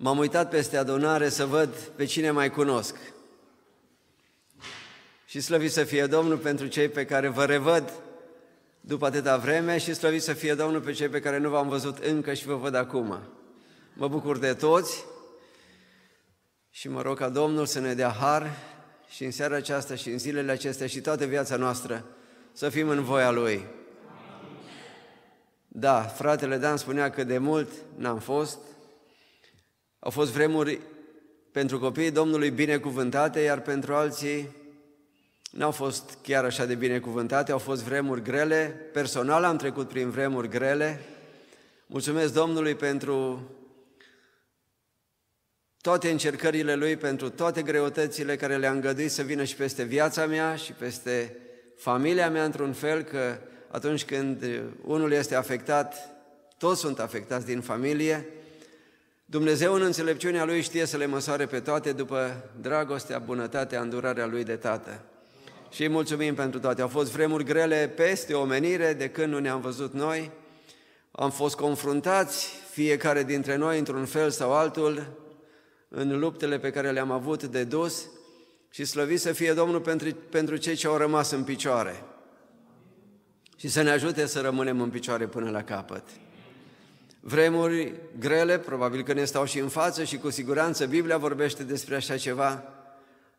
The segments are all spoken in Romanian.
M-am uitat peste adunare să văd pe cine mai cunosc. Și slăvit să fie Domnul pentru cei pe care vă revăd după atâta vreme și slăvit să fie Domnul pe cei pe care nu v-am văzut încă și vă văd acum. Mă bucur de toți și mă rog ca Domnul să ne dea har și în seara aceasta și în zilele acestea și toată viața noastră să fim în voia Lui. Da, fratele Dan spunea că de mult n-am fost. Au fost vremuri pentru copiii Domnului binecuvântate, iar pentru alții n-au fost chiar așa de binecuvântate, au fost vremuri grele. Personal am trecut prin vremuri grele. Mulțumesc Domnului pentru toate încercările Lui, pentru toate greutățile care le-a îngăduit să vină și peste viața mea și peste familia mea într-un fel, că atunci când unul este afectat, toți sunt afectați din familie. Dumnezeu în înțelepciunea Lui știe să le măsoare pe toate după dragostea, bunătatea, îndurarea Lui de Tată. Și îi mulțumim pentru toate. Au fost vremuri grele peste omenire de când nu ne-am văzut noi. Am fost confruntați, fiecare dintre noi, într-un fel sau altul, în luptele pe care le-am avut de dus și slăvit să fie Domnul pentru, pentru cei ce au rămas în picioare și să ne ajute să rămânem în picioare până la capăt. Vremuri grele, probabil că ne stau și în față și cu siguranță Biblia vorbește despre așa ceva,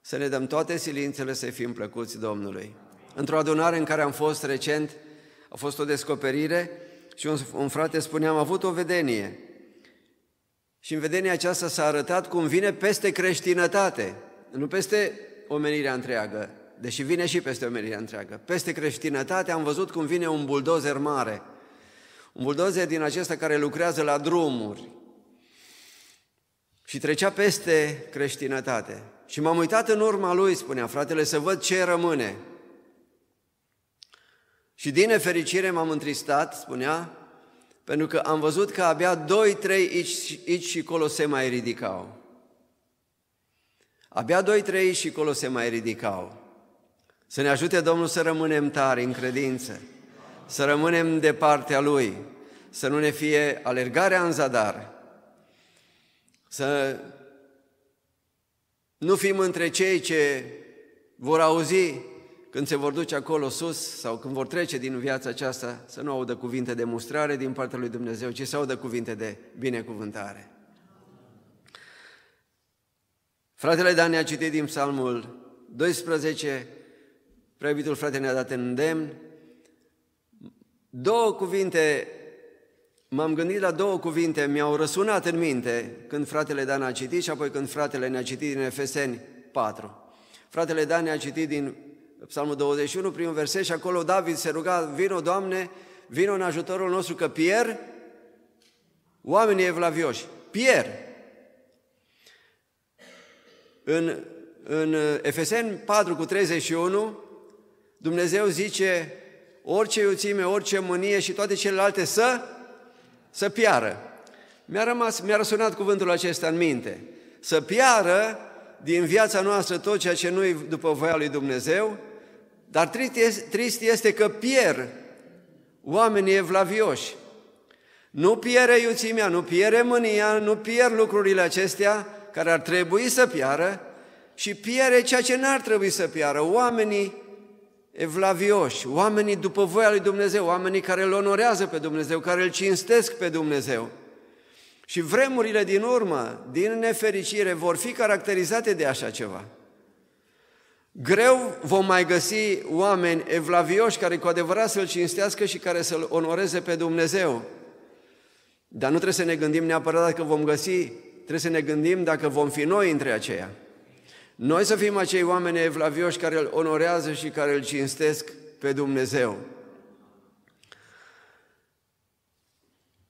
să ne dăm toate silințele să fim plăcuți Domnului. Într-o adunare în care am fost recent, a fost o descoperire și un, un frate spunea, am avut o vedenie. Și în vedenia aceasta s-a arătat cum vine peste creștinătate, nu peste omenirea întreagă, deși vine și peste omenirea întreagă. Peste creștinătate am văzut cum vine un buldozer mare, un buldozer din acesta care lucrează la drumuri și trecea peste creștinătate. Și m-am uitat în urma lui, spunea fratele, să văd ce rămâne. Și din nefericire m-am întristat, spunea, pentru că am văzut că abia doi, trei aici, aici și colo se mai ridicau. Abia doi, trei și colo se mai ridicau. Să ne ajute Domnul să rămânem tari în credință, să rămânem de partea Lui, să nu ne fie alergarea în zadar, să nu fim între cei ce vor auzi când se vor duce acolo sus sau când vor trece din viața aceasta, să nu audă cuvinte de mustrare din partea lui Dumnezeu, ci să audă cuvinte de binecuvântare. Fratele Dan ne-a citit din Psalmul 12, preobitul frate ne-a dat în îndemn. Două cuvinte, m-am gândit la două cuvinte, mi-au răsunat în minte când fratele Dan a citit și apoi când fratele ne-a citit din Efeseni 4. Fratele Dan ne-a citit din Psalmul 21, primul verset, și acolo David se ruga, vino, Doamne, vino în ajutorul nostru, că pierd oamenii evlavioși. Pierd. În, în Efeseni 4 cu 31, Dumnezeu zice, orice iuțime, orice mânie și toate celelalte să, să piară. Mi-a rămas, mi-a răsunat cuvântul acesta în minte. Să piară din viața noastră tot ceea ce nu după voia lui Dumnezeu, dar trist este că pierd oamenii evlavioși. Nu pierde iuțimea, nu pierde mânia, nu pierd lucrurile acestea care ar trebui să piară și pierde ceea ce n-ar trebui să piară. Oamenii evlavioși, oamenii după voia lui Dumnezeu, oamenii care îl onorează pe Dumnezeu, care îl cinstesc pe Dumnezeu. Și vremurile din urmă, din nefericire, vor fi caracterizate de așa ceva. Greu vom mai găsi oameni evlavioși care cu adevărat să-L cinstească și care să-L onoreze pe Dumnezeu. Dar nu trebuie să ne gândim neapărat dacă vom găsi, trebuie să ne gândim dacă vom fi noi între aceia. Noi să fim acei oameni evlavioși care îl onorează și care îl cinstesc pe Dumnezeu.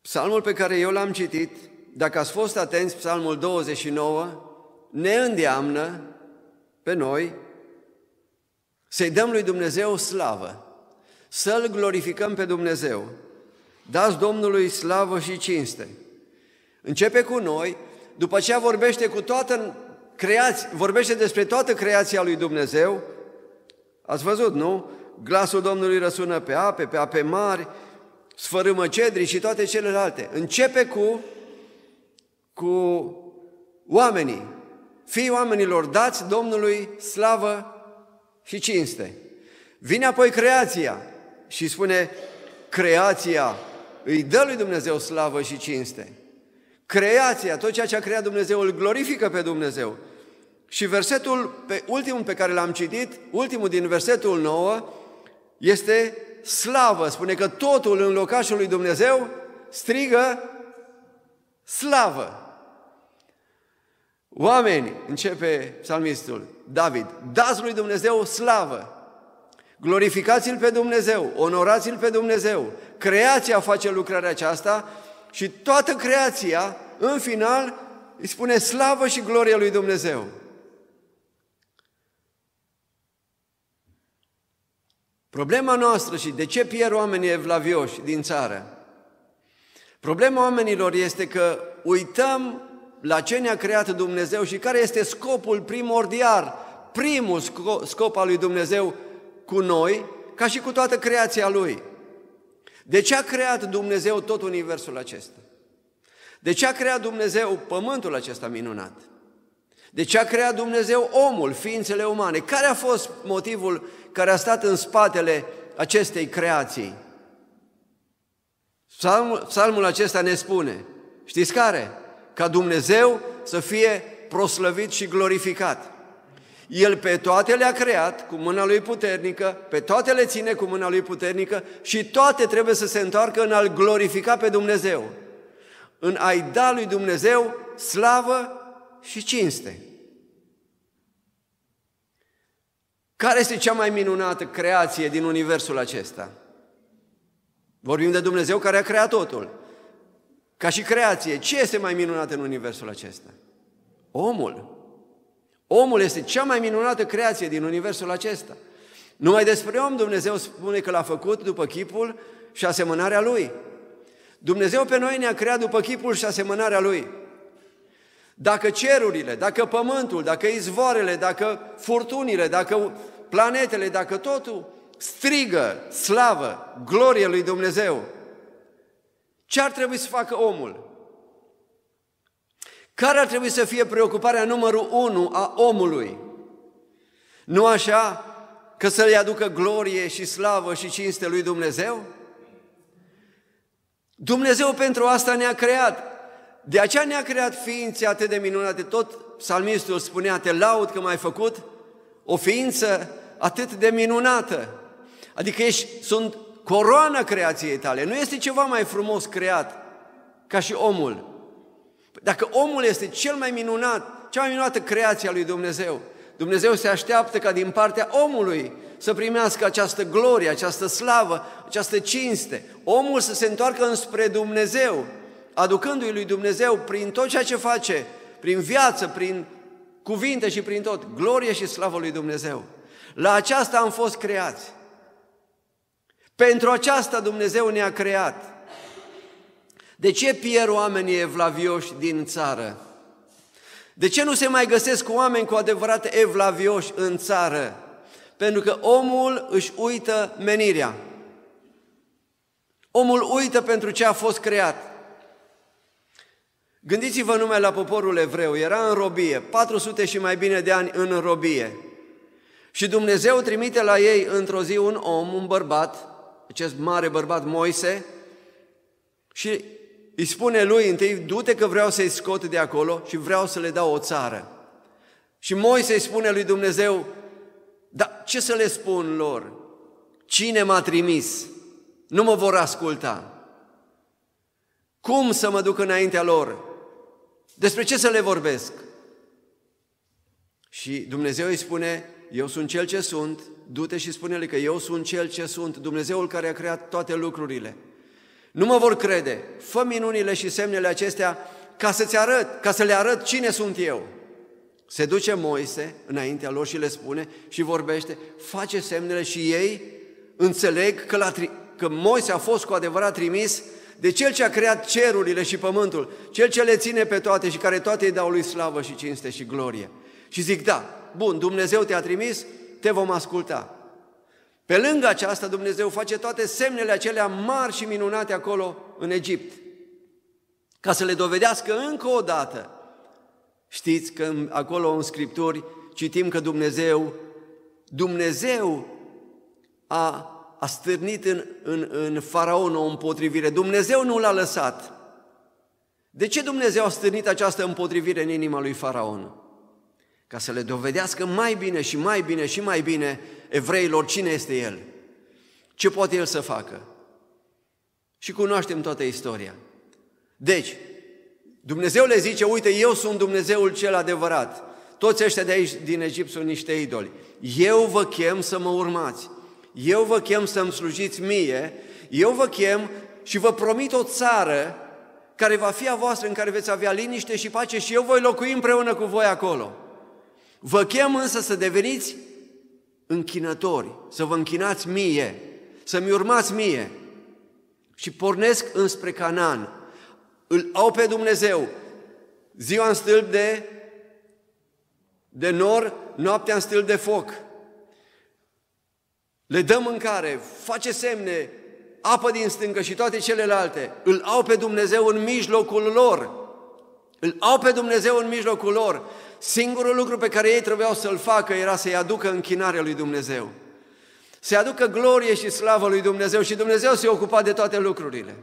Psalmul pe care eu l-am citit, dacă ați fost atenți, Psalmul 29, ne îndeamnă pe noi să-i dăm lui Dumnezeu slavă, să-L glorificăm pe Dumnezeu. Dați Domnului slavă și cinste. Începe cu noi, după aceea vorbește cu toată creați, vorbește despre toată creația lui Dumnezeu. Ați văzut, nu? Glasul Domnului răsună pe ape, pe ape mari, sfărâmă cedri și toate celelalte. Începe cu, cu oamenii, fii oamenilor, dați Domnului slavă și cinste. Vine apoi creația și spune, creația îi dă lui Dumnezeu slavă și cinste. Creația, tot ceea ce a creat Dumnezeu, îl glorifică pe Dumnezeu. Și versetul, pe, ultimul pe care l-am citit, ultimul din versetul 9, este slavă. Spune că totul în locașul lui Dumnezeu strigă slavă. Oameni, începe psalmistul David, dați lui Dumnezeu slavă. Glorificați-L pe Dumnezeu, onorați-L pe Dumnezeu. Creația face lucrarea aceasta și toată creația, în final, îi spune slavă și gloria lui Dumnezeu. Problema noastră și de ce pierd oamenii evlavioși din țară? Problema oamenilor este că uităm la ce ne-a creat Dumnezeu și care este scopul primordial, primul scop al lui Dumnezeu cu noi, ca și cu toată creația Lui. De ce a creat Dumnezeu tot universul acesta? De ce a creat Dumnezeu pământul acesta minunat? De ce a creat Dumnezeu omul, ființele umane? Care a fost motivul care a stat în spatele acestei creații? Psalmul, psalmul acesta ne spune, știți care? Ca Dumnezeu să fie proslăvit și glorificat. El pe toate le-a creat cu mâna lui puternică, pe toate le ține cu mâna lui puternică și toate trebuie să se întoarcă în a-L glorifica pe Dumnezeu, în a-i da lui Dumnezeu slavă și cinste. Care este cea mai minunată creație din universul acesta? Vorbim de Dumnezeu care a creat totul. Ca și creație, ce este mai minunat în universul acesta? Omul. Omul este cea mai minunată creație din universul acesta. Numai despre om Dumnezeu spune că l-a făcut după chipul și asemănarea Lui. Dumnezeu pe noi ne-a creat după chipul și asemănarea Lui. Dacă cerurile, dacă pământul, dacă izvoarele, dacă furtunile, dacă planetele, dacă totul strigă slavă, glorie lui Dumnezeu, ce ar trebui să facă omul? Care ar trebui să fie preocuparea numărul unu a omului? Nu așa că să-i aducă glorie și slavă și cinste lui Dumnezeu? Dumnezeu pentru asta ne-a creat. De aceea ne-a creat ființe atât de minunate. Tot psalmistul spunea, te laud că m-ai făcut o ființă atât de minunată. Adică ești, sunt coroana creației tale. Nu este ceva mai frumos creat ca și omul. Dacă omul este cel mai minunat, cea mai minunată creație a lui Dumnezeu, Dumnezeu se așteaptă ca din partea omului să primească această glorie, această slavă, această cinste. Omul să se întoarcă înspre Dumnezeu, aducându-i lui Dumnezeu prin tot ceea ce face, prin viață, prin cuvinte și prin tot, glorie și slavă lui Dumnezeu. La aceasta am fost creați. Pentru aceasta Dumnezeu ne-a creat. De ce pierd oamenii evlavioși din țară? De ce nu se mai găsesc oameni cu adevărat evlavioși în țară? Pentru că omul își uită menirea. Omul uită pentru ce a fost creat. Gândiți-vă numai la poporul evreu, era în robie, 400 și mai bine de ani în robie. Și Dumnezeu trimite la ei într-o zi un om, un bărbat, acest mare bărbat Moise, și îi spune lui întâi, du-te că vreau să-i scot de acolo și vreau să le dau o țară. Și Moise îi spune lui Dumnezeu, dar ce să le spun lor? Cine m-a trimis? Nu mă vor asculta. Cum să mă duc înaintea lor? Despre ce să le vorbesc? Și Dumnezeu îi spune, eu sunt cel ce sunt, du-te și spune-le că eu sunt cel ce sunt, Dumnezeul care a creat toate lucrurile. Nu mă vor crede, fă minunile și semnele acestea ca să-ți arăt, ca să le arăt cine sunt eu. Se duce Moise înaintea lor și le spune și vorbește, face semnele și ei înțeleg că, la tri- că Moise a fost cu adevărat trimis de Cel ce a creat cerurile și pământul, Cel ce le ține pe toate și care toate îi dau lui slavă și cinste și glorie. Și zic, da, bun, Dumnezeu te-a trimis, te vom asculta. Pe lângă aceasta, Dumnezeu face toate semnele acelea mari și minunate acolo în Egipt, ca să le dovedească încă o dată Știți că acolo în Scripturi citim că Dumnezeu, Dumnezeu a, a stârnit în, în, în faraon o împotrivire. Dumnezeu nu l-a lăsat. De ce Dumnezeu a stârnit această împotrivire în inima lui faraon? Ca să le dovedească mai bine și mai bine și mai bine evreilor cine este El. Ce poate El să facă? Și cunoaștem toată istoria. Deci, Dumnezeu le zice, uite, eu sunt Dumnezeul cel adevărat. Toți ăștia de aici din Egipt sunt niște idoli. Eu vă chem să mă urmați. Eu vă chem să-mi slujiți mie. Eu vă chem și vă promit o țară care va fi a voastră, în care veți avea liniște și pace și eu voi locui împreună cu voi acolo. Vă chem însă să deveniți închinători, să vă închinați mie, să-mi urmați mie. Și pornesc înspre Canaan. Îl au pe Dumnezeu. Ziua în stâlp de, de nor, noaptea în stâlp de foc. Le dă mâncare, face semne, apă din stâncă și toate celelalte. Îl au pe Dumnezeu în mijlocul lor. Îl au pe Dumnezeu în mijlocul lor. Singurul lucru pe care ei trebuiau să-l facă era să-i aducă închinarea lui Dumnezeu. Să-i aducă glorie și slavă lui Dumnezeu și Dumnezeu se ocupa de toate lucrurile.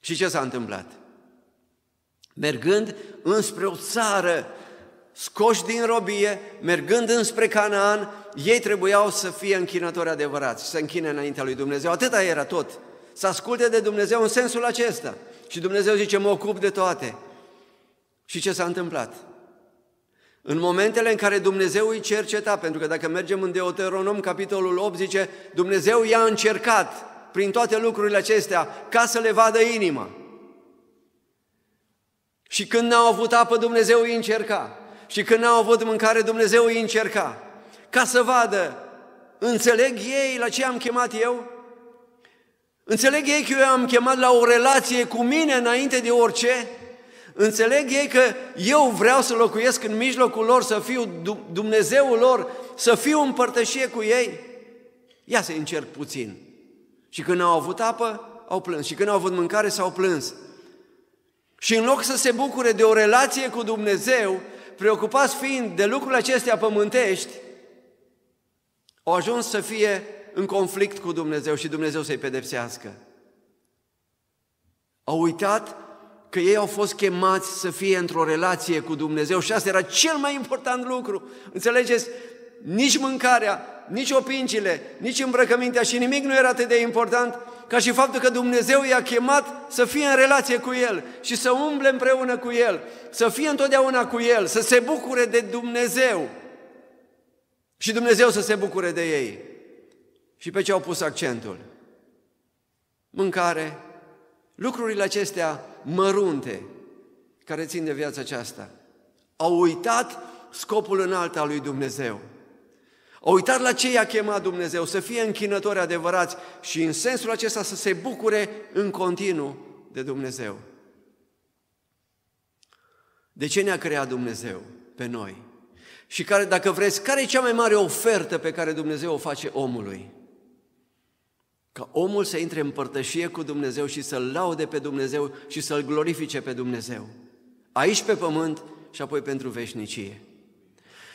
Și ce s-a întâmplat? Mergând înspre o țară scoși din robie, mergând înspre Canaan, ei trebuiau să fie închinători adevărați, să închine înaintea lui Dumnezeu. Atâta era tot. Să asculte de Dumnezeu în sensul acesta. Și Dumnezeu zice, mă ocup de toate. Și ce s-a întâmplat? În momentele în care Dumnezeu îi cerceta, pentru că dacă mergem în Deuteronom, capitolul 8 zice, Dumnezeu i-a încercat prin toate lucrurile acestea ca să le vadă inima. Și când n-au avut apă, Dumnezeu îi încerca. Și când n-au avut mâncare, Dumnezeu îi încerca. Ca să vadă, înțeleg ei la ce am chemat eu? Înțeleg ei că eu am chemat la o relație cu mine înainte de orice? Înțeleg ei că eu vreau să locuiesc în mijlocul lor, să fiu Dumnezeul lor, să fiu în părtășie cu ei? Ia să încerc puțin. Și când au avut apă, au plâns. Și când au avut mâncare, s-au plâns. Și în loc să se bucure de o relație cu Dumnezeu, preocupați fiind de lucrurile acestea pământești, au ajuns să fie în conflict cu Dumnezeu și Dumnezeu să-i pedepsească. Au uitat că ei au fost chemați să fie într-o relație cu Dumnezeu și asta era cel mai important lucru. Înțelegeți? Nici mâncarea, nici opincile, nici îmbrăcămintea și nimic nu era atât de important ca și faptul că Dumnezeu i-a chemat să fie în relație cu El și să umble împreună cu El, să fie întotdeauna cu El, să se bucure de Dumnezeu și Dumnezeu să se bucure de ei. Și pe ce au pus accentul? Mâncare, lucrurile acestea mărunte care țin de viața aceasta. Au uitat scopul înalt al lui Dumnezeu. Au uitat la ce i-a chemat Dumnezeu, să fie închinători adevărați și în sensul acesta să se bucure în continuu de Dumnezeu. De ce ne-a creat Dumnezeu pe noi? Și care, dacă vreți, care e cea mai mare ofertă pe care Dumnezeu o face omului? Ca omul să intre în părtășie cu Dumnezeu și să-L laude pe Dumnezeu și să-L glorifice pe Dumnezeu. Aici pe pământ și apoi pentru veșnicie.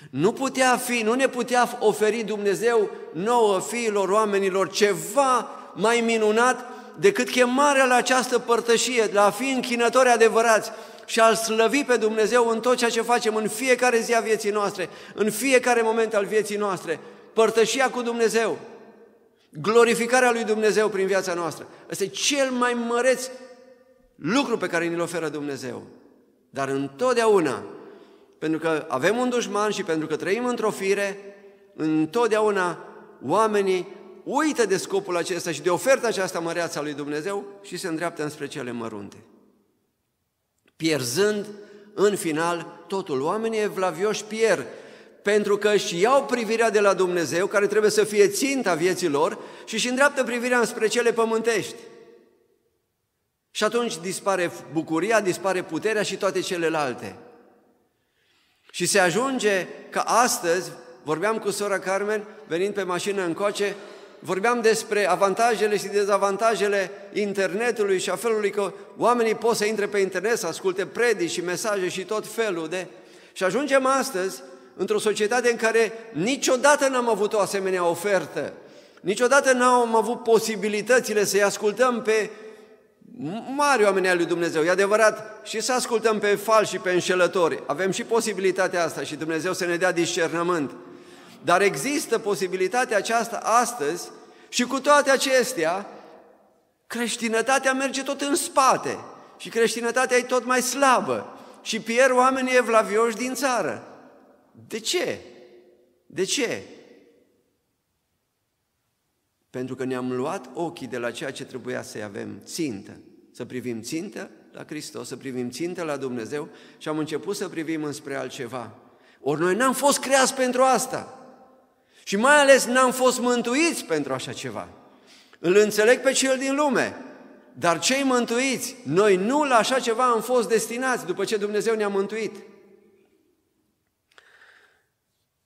Nu putea fi, nu ne putea oferi Dumnezeu nouă fiilor oamenilor ceva mai minunat decât chemarea la această părtășie, la a fi închinători adevărați și a-L slăvi pe Dumnezeu în tot ceea ce facem în fiecare zi a vieții noastre, în fiecare moment al vieții noastre. Părtășia cu Dumnezeu, glorificarea lui Dumnezeu prin viața noastră. Este cel mai măreț lucru pe care ni-l oferă Dumnezeu. Dar întotdeauna pentru că avem un dușman și pentru că trăim într-o fire, întotdeauna oamenii uită de scopul acesta și de oferta aceasta măreață a lui Dumnezeu și se îndreaptă înspre cele mărunte. Pierzând în final totul. Oamenii evlavioși pierd pentru că își iau privirea de la Dumnezeu, care trebuie să fie ținta vieții lor, și își îndreaptă privirea înspre cele pământești. Și atunci dispare bucuria, dispare puterea și toate celelalte. Și se ajunge că astăzi, vorbeam cu sora Carmen, venind pe mașină în coace, vorbeam despre avantajele și dezavantajele internetului și a felului că oamenii pot să intre pe internet, să asculte predici și mesaje și tot felul de... Și ajungem astăzi într-o societate în care niciodată n-am avut o asemenea ofertă, niciodată n-am avut posibilitățile să-i ascultăm pe mari oameni al lui Dumnezeu, e adevărat, și să ascultăm pe fal și pe înșelători. Avem și posibilitatea asta și Dumnezeu să ne dea discernământ. Dar există posibilitatea aceasta astăzi și cu toate acestea, creștinătatea merge tot în spate și creștinătatea e tot mai slabă și pierd oamenii evlavioși din țară. De ce? De ce? Pentru că ne-am luat ochii de la ceea ce trebuia să-i avem țintă. Să privim țintă la Hristos, să privim țintă la Dumnezeu și am început să privim înspre altceva. Ori noi n-am fost creați pentru asta. Și mai ales n-am fost mântuiți pentru așa ceva. Îl înțeleg pe cel din lume, dar cei mântuiți, noi nu la așa ceva am fost destinați după ce Dumnezeu ne-a mântuit.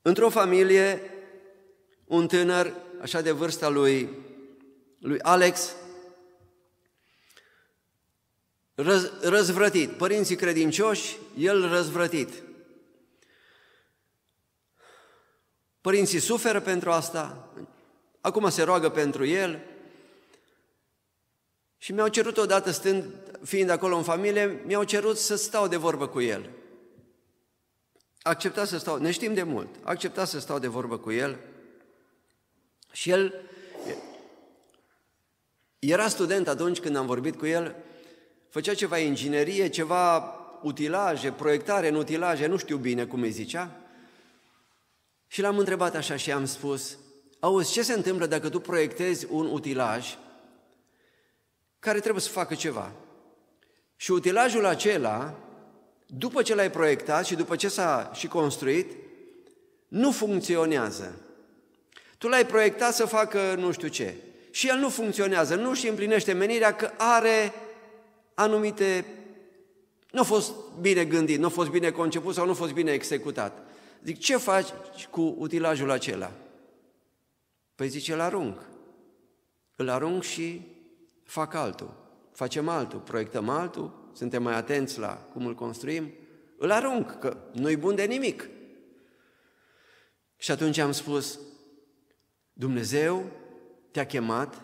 Într-o familie, un tânăr, așa de vârsta lui, lui Alex, răz, răzvrătit, părinții credincioși, el răzvrătit. Părinții suferă pentru asta, acum se roagă pentru el. Și mi-au cerut odată, stând, fiind acolo în familie, mi-au cerut să stau de vorbă cu el. Accepta să stau, ne știm de mult, accepta să stau de vorbă cu el și el era student atunci când am vorbit cu el, făcea ceva inginerie, ceva utilaje, proiectare în utilaje, nu știu bine cum îi zicea, și l-am întrebat așa și am spus, auzi, ce se întâmplă dacă tu proiectezi un utilaj care trebuie să facă ceva? Și utilajul acela, după ce l-ai proiectat și după ce s-a și construit, nu funcționează. Tu l-ai proiectat să facă nu știu ce și el nu funcționează, nu și împlinește menirea că are anumite... Nu a fost bine gândit, nu a fost bine conceput sau nu a fost bine executat. Zic, ce faci cu utilajul acela? Păi zice, îl arunc. Îl arunc și fac altul. Facem altul, proiectăm altul, suntem mai atenți la cum îl construim, îl arunc, că nu-i bun de nimic. Și atunci am spus, Dumnezeu te-a chemat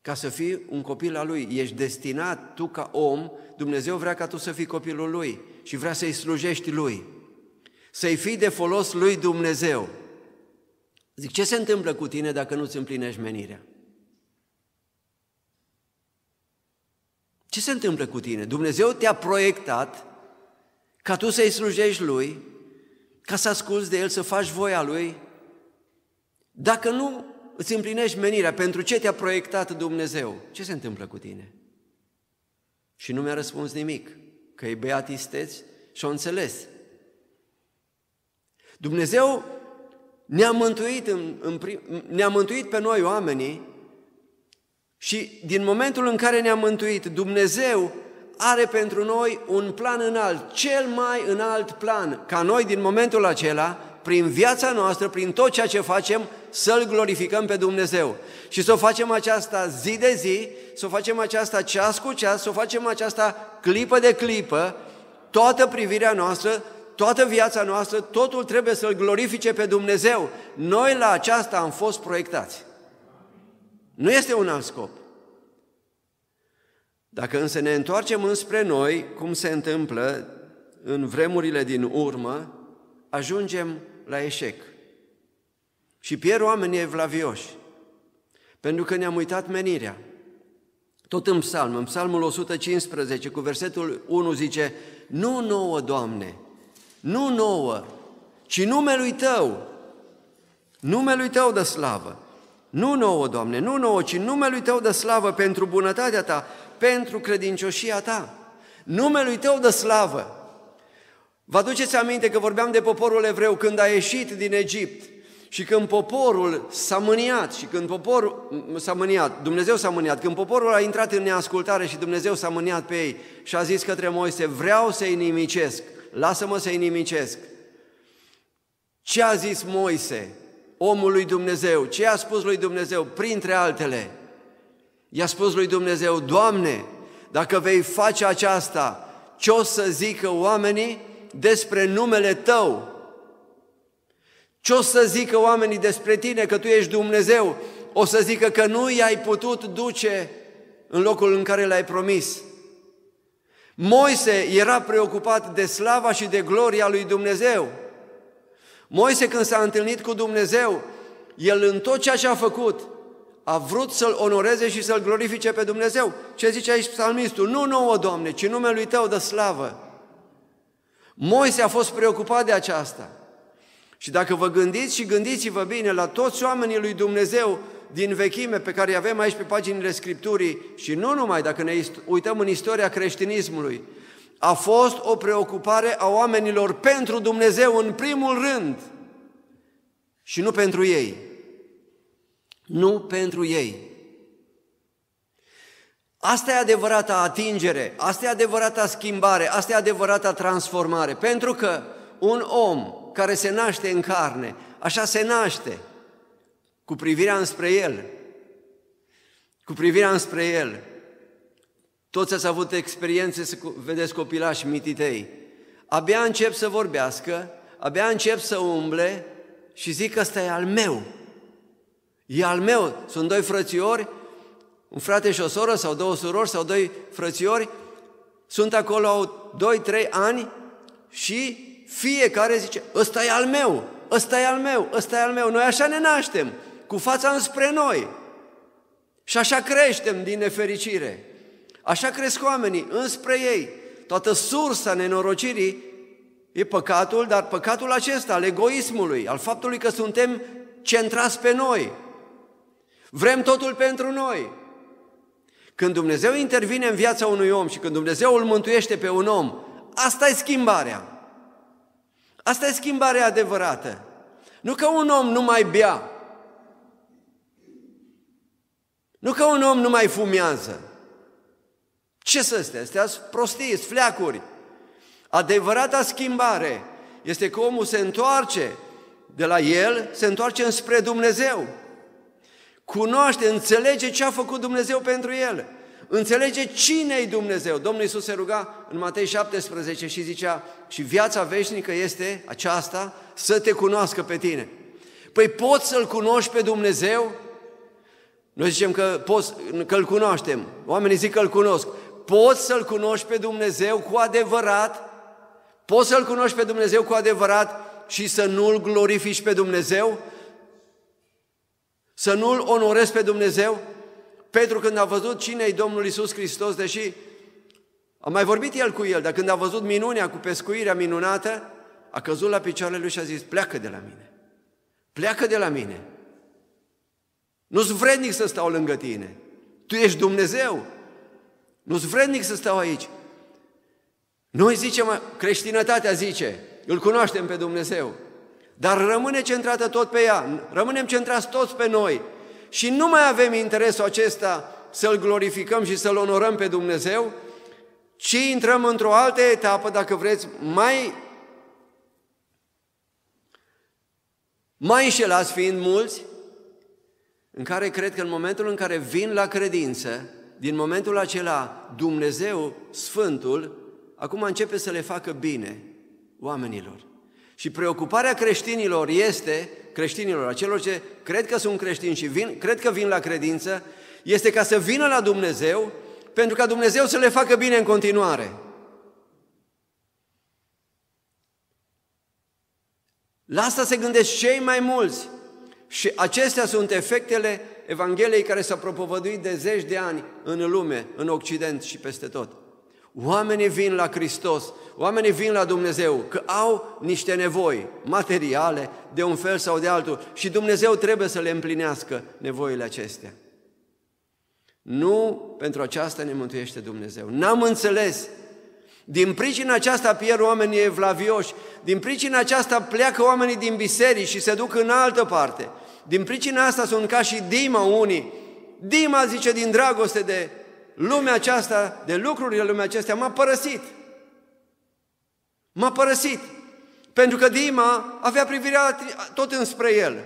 ca să fii un copil al Lui. Ești destinat, tu ca om, Dumnezeu vrea ca tu să fii copilul Lui și vrea să-i slujești Lui să-i fii de folos lui Dumnezeu. Zic, ce se întâmplă cu tine dacă nu-ți împlinești menirea? Ce se întâmplă cu tine? Dumnezeu te-a proiectat ca tu să-i slujești Lui, ca să asculți de El, să faci voia Lui. Dacă nu îți împlinești menirea, pentru ce te-a proiectat Dumnezeu? Ce se întâmplă cu tine? Și nu mi-a răspuns nimic, că e beat isteți și o înțeles. Dumnezeu ne-a mântuit, în, în, ne-a mântuit pe noi oamenii și din momentul în care ne-a mântuit, Dumnezeu are pentru noi un plan înalt, cel mai înalt plan, ca noi din momentul acela, prin viața noastră, prin tot ceea ce facem, să-L glorificăm pe Dumnezeu. Și să o facem aceasta zi de zi, să o facem aceasta ceas cu ceas, să o facem aceasta clipă de clipă, toată privirea noastră toată viața noastră, totul trebuie să-L glorifice pe Dumnezeu. Noi la aceasta am fost proiectați. Nu este un alt scop. Dacă însă ne întoarcem înspre noi, cum se întâmplă în vremurile din urmă, ajungem la eșec. Și pierd oamenii evlavioși, pentru că ne-am uitat menirea. Tot în psalm, în psalmul 115, cu versetul 1 zice, Nu nouă, Doamne, nu nouă, ci numelui Tău, numelui Tău de slavă. Nu nouă, Doamne, nu nouă, ci numelui Tău de slavă pentru bunătatea Ta, pentru credincioșia Ta. Numelui Tău de slavă. Vă aduceți aminte că vorbeam de poporul evreu când a ieșit din Egipt și când poporul s-a mâniat și când poporul s-a mâniat, Dumnezeu s-a mâniat, când poporul a intrat în neascultare și Dumnezeu s-a mâniat pe ei și a zis către Moise, vreau să-i nimicesc, lasă-mă să-i nimicesc. Ce a zis Moise? omul lui Dumnezeu. Ce a spus lui Dumnezeu? Printre altele, i-a spus lui Dumnezeu, Doamne, dacă vei face aceasta, ce o să zică oamenii despre numele Tău? Ce o să zică oamenii despre Tine, că Tu ești Dumnezeu? O să zică că nu i-ai putut duce în locul în care l-ai promis. Moise era preocupat de slava și de gloria lui Dumnezeu. Moise când s-a întâlnit cu Dumnezeu, el în tot ceea ce a făcut, a vrut să-L onoreze și să-L glorifice pe Dumnezeu. Ce zice aici psalmistul? Nu nouă, Doamne, ci numele Tău de slavă. Moise a fost preocupat de aceasta. Și dacă vă gândiți și gândiți-vă bine la toți oamenii lui Dumnezeu din vechime pe care îi avem aici pe paginile Scripturii și nu numai dacă ne uităm în istoria creștinismului, a fost o preocupare a oamenilor pentru Dumnezeu în primul rând și nu pentru ei. Nu pentru ei. Asta e adevărata atingere, asta e adevărata schimbare, asta e adevărata transformare. Pentru că un om care se naște în carne, așa se naște, cu privirea înspre El, cu privirea înspre El. Toți ați avut experiențe să vedeți copilași mititei. Abia încep să vorbească, abia încep să umble și zic că ăsta e al meu. E al meu. Sunt doi frățiori, un frate și o soră sau două surori sau doi frățiori, sunt acolo au doi, trei ani și fiecare zice, ăsta e al meu, ăsta e al meu, ăsta e al meu. Noi așa ne naștem cu fața înspre noi. Și așa creștem din nefericire. Așa cresc oamenii înspre ei. Toată sursa nenorocirii e păcatul, dar păcatul acesta al egoismului, al faptului că suntem centrați pe noi. Vrem totul pentru noi. Când Dumnezeu intervine în viața unui om și când Dumnezeu îl mântuiește pe un om, asta e schimbarea. Asta e schimbarea adevărată. Nu că un om nu mai bea, nu că un om nu mai fumează. Ce să astea? Astea sunt prostii, sunt fleacuri. Adevărata schimbare este că omul se întoarce de la el, se întoarce înspre Dumnezeu. Cunoaște, înțelege ce a făcut Dumnezeu pentru el. Înțelege cine e Dumnezeu. Domnul Iisus se ruga în Matei 17 și zicea, și viața veșnică este aceasta, să te cunoască pe tine. Păi poți să-L cunoști pe Dumnezeu noi zicem că, poți, că îl cunoaștem, oamenii zic că îl cunosc. Poți să-L cunoști pe Dumnezeu cu adevărat? Poți să-L cunoști pe Dumnezeu cu adevărat și să nu-L glorifici pe Dumnezeu? Să nu-L onorezi pe Dumnezeu? Petru când a văzut cine e Domnul Isus Hristos, deși a mai vorbit el cu el, dar când a văzut minunea cu pescuirea minunată, a căzut la picioarele lui și a zis, pleacă de la mine, pleacă de la mine. Nu-s vrednic să stau lângă tine. Tu ești Dumnezeu. Nu-s vrednic să stau aici. Noi zicem, creștinătatea zice, îl cunoaștem pe Dumnezeu, dar rămâne centrată tot pe ea, rămânem centrați toți pe noi și nu mai avem interesul acesta să-L glorificăm și să-L onorăm pe Dumnezeu, ci intrăm într-o altă etapă, dacă vreți, mai mai înșelați fiind mulți, în care cred că în momentul în care vin la credință, din momentul acela Dumnezeu, Sfântul, acum începe să le facă bine oamenilor. Și preocuparea creștinilor este, creștinilor, acelor ce cred că sunt creștini și vin, cred că vin la credință, este ca să vină la Dumnezeu pentru ca Dumnezeu să le facă bine în continuare. La asta se gândesc cei mai mulți și acestea sunt efectele Evangheliei care s-a propovăduit de zeci de ani în lume, în Occident și peste tot. Oamenii vin la Hristos, oamenii vin la Dumnezeu, că au niște nevoi materiale, de un fel sau de altul, și Dumnezeu trebuie să le împlinească nevoile acestea. Nu pentru aceasta ne mântuiește Dumnezeu. N-am înțeles. Din pricina aceasta pierd oamenii evlavioși, din pricina aceasta pleacă oamenii din biserici și se duc în altă parte. Din pricina asta sunt ca și Dima unii. Dima zice din dragoste de lumea aceasta, de lucrurile lumea acestea, m-a părăsit. M-a părăsit. Pentru că Dima avea privirea tot înspre el.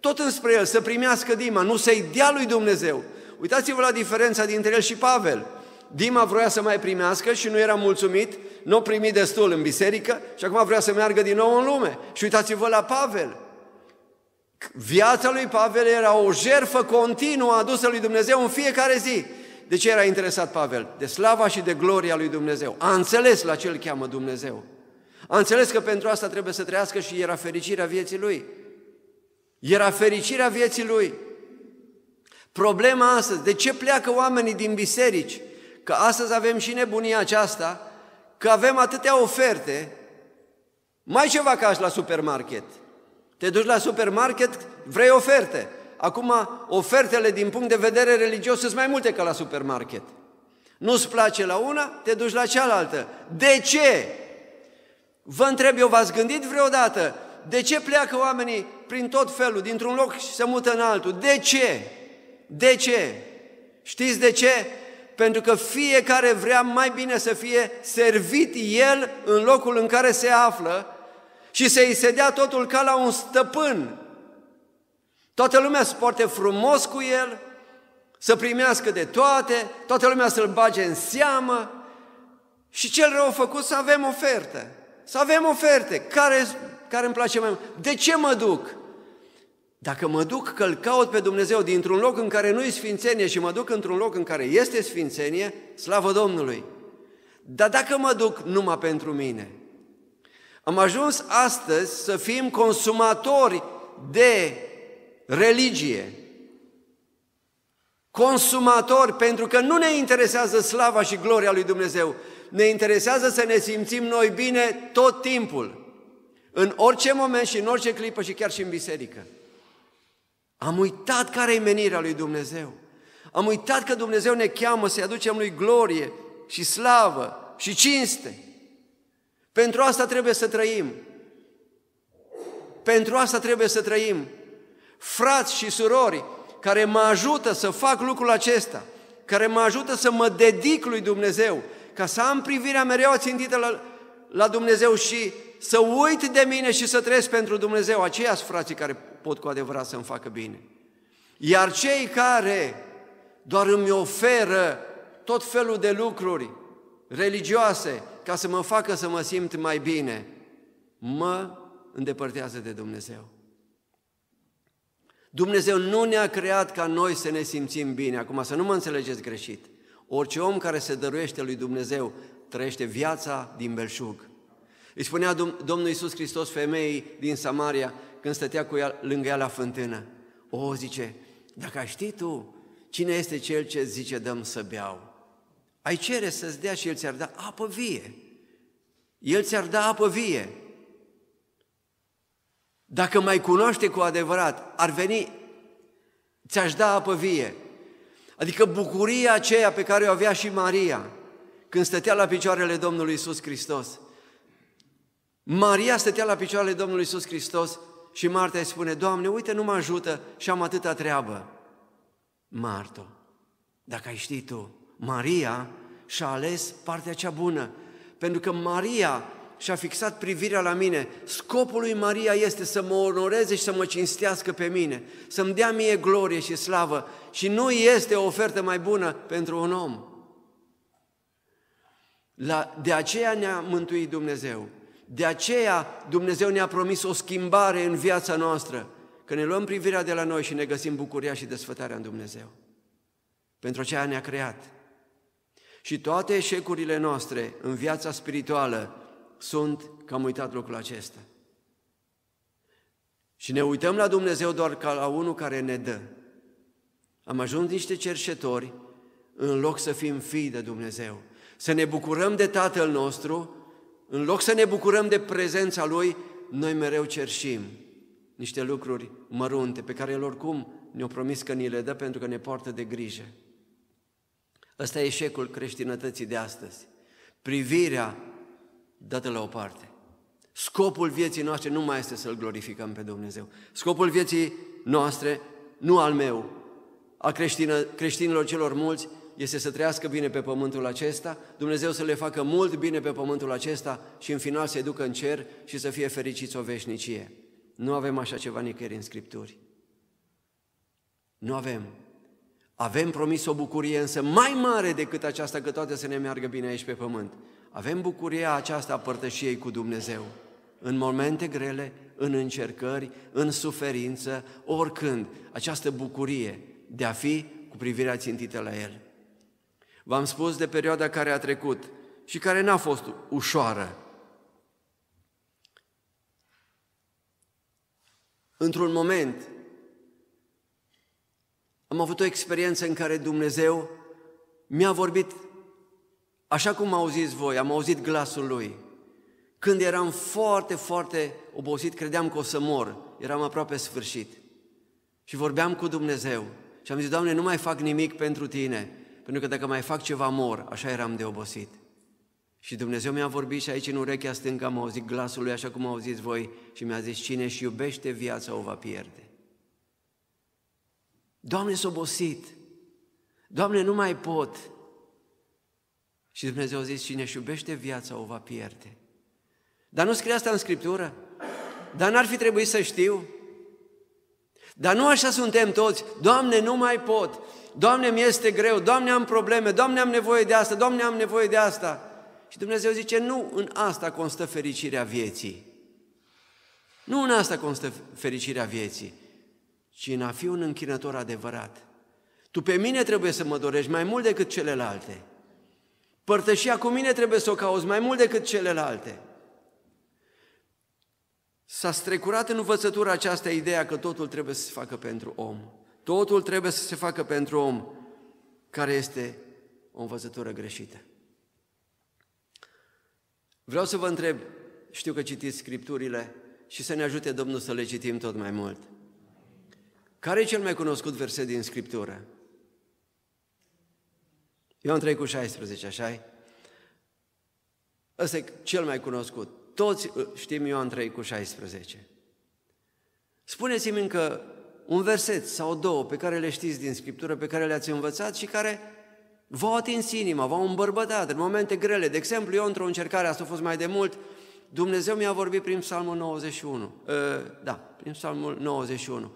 tot înspre el, să primească Dima, nu să-i dea lui Dumnezeu. Uitați-vă la diferența dintre el și Pavel. Dima vroia să mai primească și nu era mulțumit, nu o primit destul în biserică și acum vrea să meargă din nou în lume. Și uitați-vă la Pavel. Viața lui Pavel era o jerfă continuă adusă lui Dumnezeu în fiecare zi. De ce era interesat Pavel? De slava și de gloria lui Dumnezeu. A înțeles la ce îl cheamă Dumnezeu. A înțeles că pentru asta trebuie să trăiască și era fericirea vieții lui. Era fericirea vieții lui. Problema astăzi, de ce pleacă oamenii din biserici? Că astăzi avem și nebunia aceasta, că avem atâtea oferte, mai ceva ca la supermarket. Te duci la supermarket, vrei oferte. Acum, ofertele din punct de vedere religios sunt mai multe ca la supermarket. Nu-ți place la una, te duci la cealaltă. De ce? Vă întreb eu, v-ați gândit vreodată de ce pleacă oamenii prin tot felul, dintr-un loc și se mută în altul? De ce? De ce? Știți de ce? Pentru că fiecare vrea mai bine să fie servit el în locul în care se află și să-i se dea totul ca la un stăpân. Toată lumea să poarte frumos cu el, să primească de toate, toată lumea să-l bage în seamă și cel rău făcut să avem oferte. Să avem oferte. Care, care îmi place mai mult? De ce mă duc? Dacă mă duc că-L caut pe Dumnezeu dintr-un loc în care nu-i sfințenie și mă duc într-un loc în care este sfințenie, slavă Domnului! Dar dacă mă duc numai pentru mine, am ajuns astăzi să fim consumatori de religie, consumatori, pentru că nu ne interesează slava și gloria lui Dumnezeu, ne interesează să ne simțim noi bine tot timpul, în orice moment și în orice clipă și chiar și în biserică. Am uitat care e menirea lui Dumnezeu. Am uitat că Dumnezeu ne cheamă să-i aducem lui glorie și slavă și cinste. Pentru asta trebuie să trăim. Pentru asta trebuie să trăim. Frați și surori care mă ajută să fac lucrul acesta, care mă ajută să mă dedic lui Dumnezeu, ca să am privirea mereu țintită la, la Dumnezeu și să uit de mine și să trăiesc pentru Dumnezeu, aceiași frații care pot cu adevărat să-mi facă bine. Iar cei care doar îmi oferă tot felul de lucruri religioase ca să mă facă să mă simt mai bine, mă îndepărtează de Dumnezeu. Dumnezeu nu ne-a creat ca noi să ne simțim bine. Acum să nu mă înțelegeți greșit. Orice om care se dăruiește lui Dumnezeu trăiește viața din belșug. Îi spunea Domnul Iisus Hristos femeii din Samaria când stătea cu ea, lângă ea la fântână. O, zice, dacă ai ști tu cine este cel ce zice dăm să beau, ai cere să-ți dea și el ți-ar da apă vie. El ți-ar da apă vie. Dacă mai cunoaște cu adevărat, ar veni, ți-aș da apă vie. Adică bucuria aceea pe care o avea și Maria când stătea la picioarele Domnului Isus Hristos. Maria stătea la picioarele Domnului Isus Hristos și Marta îi spune, Doamne, uite, nu mă ajută și am atâta treabă. Marto, dacă ai ști tu, Maria și-a ales partea cea bună, pentru că Maria și-a fixat privirea la mine. Scopul lui Maria este să mă onoreze și să mă cinstească pe mine, să-mi dea mie glorie și slavă și nu este o ofertă mai bună pentru un om. La, de aceea ne-a mântuit Dumnezeu. De aceea Dumnezeu ne-a promis o schimbare în viața noastră, că ne luăm privirea de la noi și ne găsim bucuria și desfătarea în Dumnezeu. Pentru aceea ne-a creat. Și toate eșecurile noastre în viața spirituală sunt că am uitat lucrul acesta. Și ne uităm la Dumnezeu doar ca la unul care ne dă. Am ajuns niște cerșetori în loc să fim fii de Dumnezeu. Să ne bucurăm de Tatăl nostru, în loc să ne bucurăm de prezența Lui, noi mereu cerșim niște lucruri mărunte pe care El oricum ne-a promis că ni le dă pentru că ne poartă de grijă. Ăsta e eșecul creștinătății de astăzi. Privirea dată la o parte. Scopul vieții noastre nu mai este să-L glorificăm pe Dumnezeu. Scopul vieții noastre, nu al meu, a creștină, creștinilor celor mulți, este să trăiască bine pe pământul acesta, Dumnezeu să le facă mult bine pe pământul acesta și în final să-i ducă în cer și să fie fericiți o veșnicie. Nu avem așa ceva nicăieri în Scripturi. Nu avem. Avem promis o bucurie însă mai mare decât aceasta că toate să ne meargă bine aici pe pământ. Avem bucuria aceasta a părtășiei cu Dumnezeu. În momente grele, în încercări, în suferință, oricând, această bucurie de a fi cu privirea țintită la El. V-am spus de perioada care a trecut și care n-a fost ușoară. Într-un moment am avut o experiență în care Dumnezeu mi-a vorbit așa cum auziți voi, am auzit glasul Lui. Când eram foarte, foarte obosit, credeam că o să mor, eram aproape sfârșit. Și vorbeam cu Dumnezeu și am zis, Doamne, nu mai fac nimic pentru Tine, pentru că dacă mai fac ceva mor, așa eram de obosit. Și Dumnezeu mi-a vorbit și aici în urechea stângă am auzit glasul lui așa cum auziți voi și mi-a zis, cine și iubește viața o va pierde. Doamne, s obosit. Doamne, nu mai pot. Și Dumnezeu a zis, cine își iubește viața o va pierde. Dar nu scrie asta în Scriptură? Dar n-ar fi trebuit să știu? Dar nu așa suntem toți. Doamne, nu mai pot. Doamne, mi este greu. Doamne, am probleme. Doamne, am nevoie de asta. Doamne, am nevoie de asta. Și Dumnezeu zice, nu în asta constă fericirea vieții. Nu în asta constă fericirea vieții, ci în a fi un închinător adevărat. Tu pe mine trebuie să mă dorești mai mult decât celelalte. Părtășia cu mine trebuie să o cauți mai mult decât celelalte. S-a strecurat în învățătura aceasta ideea că totul trebuie să se facă pentru om. Totul trebuie să se facă pentru om, care este o învățătură greșită. Vreau să vă întreb, știu că citiți Scripturile și să ne ajute Domnul să le citim tot mai mult. Care e cel mai cunoscut verset din Scriptură? Ioan 3 cu 16, așa -i? Ăsta e cel mai cunoscut. Toți știm Ioan 3 cu 16. Spuneți-mi încă un verset sau două pe care le știți din Scriptură, pe care le-ați învățat și care v-au atins inima, v-au îmbărbătat în momente grele. De exemplu, eu într-o încercare, asta a fost mai de mult, Dumnezeu mi-a vorbit prin Psalmul 91. Uh, da, prin Psalmul 91.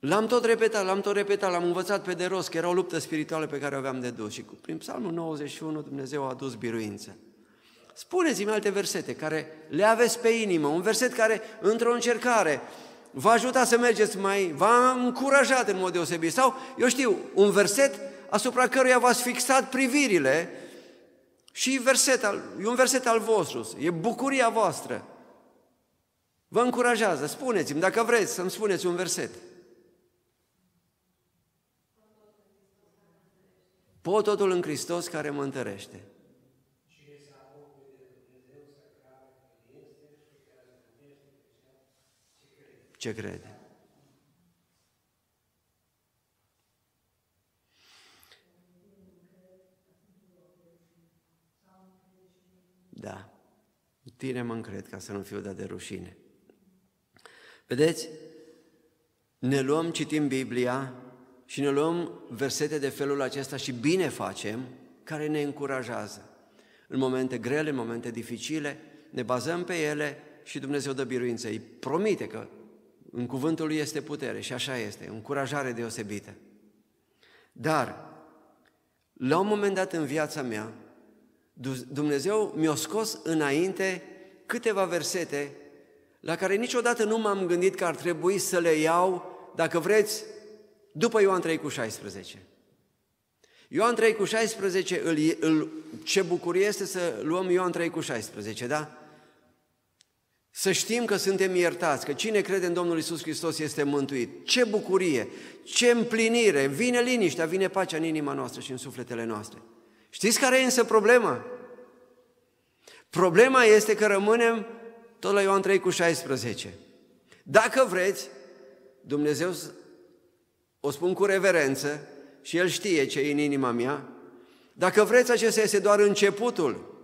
L-am tot repetat, l-am tot repetat, l-am învățat pe de rost, că era o luptă spirituală pe care o aveam de dus. Și prin Psalmul 91 Dumnezeu a adus biruință. Spuneți-mi alte versete care le aveți pe inimă, un verset care, într-o încercare, v-a ajutat să mergeți mai, v-a încurajat în mod deosebit. Sau, eu știu, un verset asupra căruia v-ați fixat privirile și verset al, e un verset al vostru, e bucuria voastră. Vă încurajează, spuneți-mi, dacă vreți să-mi spuneți un verset. Pot totul în Hristos care mă întărește. Ce crede? Da. Tine mă încred ca să nu fiu dat de rușine. Vedeți? Ne luăm, citim Biblia și ne luăm versete de felul acesta și bine facem, care ne încurajează. În momente grele, în momente dificile, ne bazăm pe ele și Dumnezeu dă biruință. Îi promite că în cuvântul lui este putere și așa este, încurajare deosebită. Dar, la un moment dat în viața mea, Dumnezeu mi-a scos înainte câteva versete la care niciodată nu m-am gândit că ar trebui să le iau, dacă vreți, după Ioan 3 cu 16. Ioan 3 cu 16, îl, îl, ce bucurie este să luăm Ioan 3 cu 16, da? Să știm că suntem iertați, că cine crede în Domnul Isus Hristos este mântuit. Ce bucurie, ce împlinire, vine liniștea, vine pacea în inima noastră și în sufletele noastre. Știți care e însă problema? Problema este că rămânem tot la Ioan 3 cu 16. Dacă vreți, Dumnezeu, o spun cu reverență, și El știe ce e în inima mea, dacă vreți, acesta este doar începutul.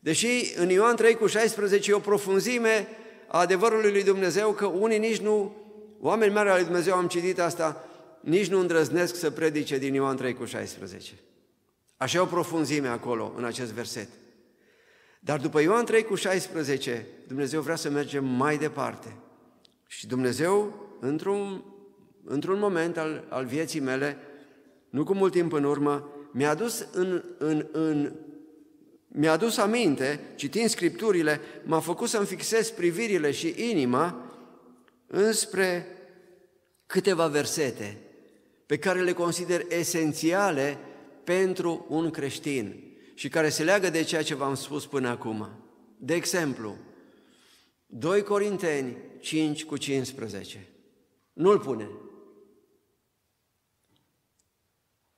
Deși în Ioan 3 cu 16 e o profunzime a adevărului lui Dumnezeu, că unii nici nu, oameni mari al lui Dumnezeu, am citit asta, nici nu îndrăznesc să predice din Ioan 3 cu 16. Așa e o profunzime acolo, în acest verset. Dar după Ioan 3 cu 16, Dumnezeu vrea să mergem mai departe. Și Dumnezeu, într-un într-un moment al, al vieții mele, nu cu mult timp în urmă, mi-a adus în, în, în mi-a adus aminte, citind Scripturile, m-a făcut să-mi fixez privirile și inima înspre câteva versete pe care le consider esențiale pentru un creștin și care se leagă de ceea ce v-am spus până acum. De exemplu, 2 Corinteni 5 cu 15. Nu-l pune.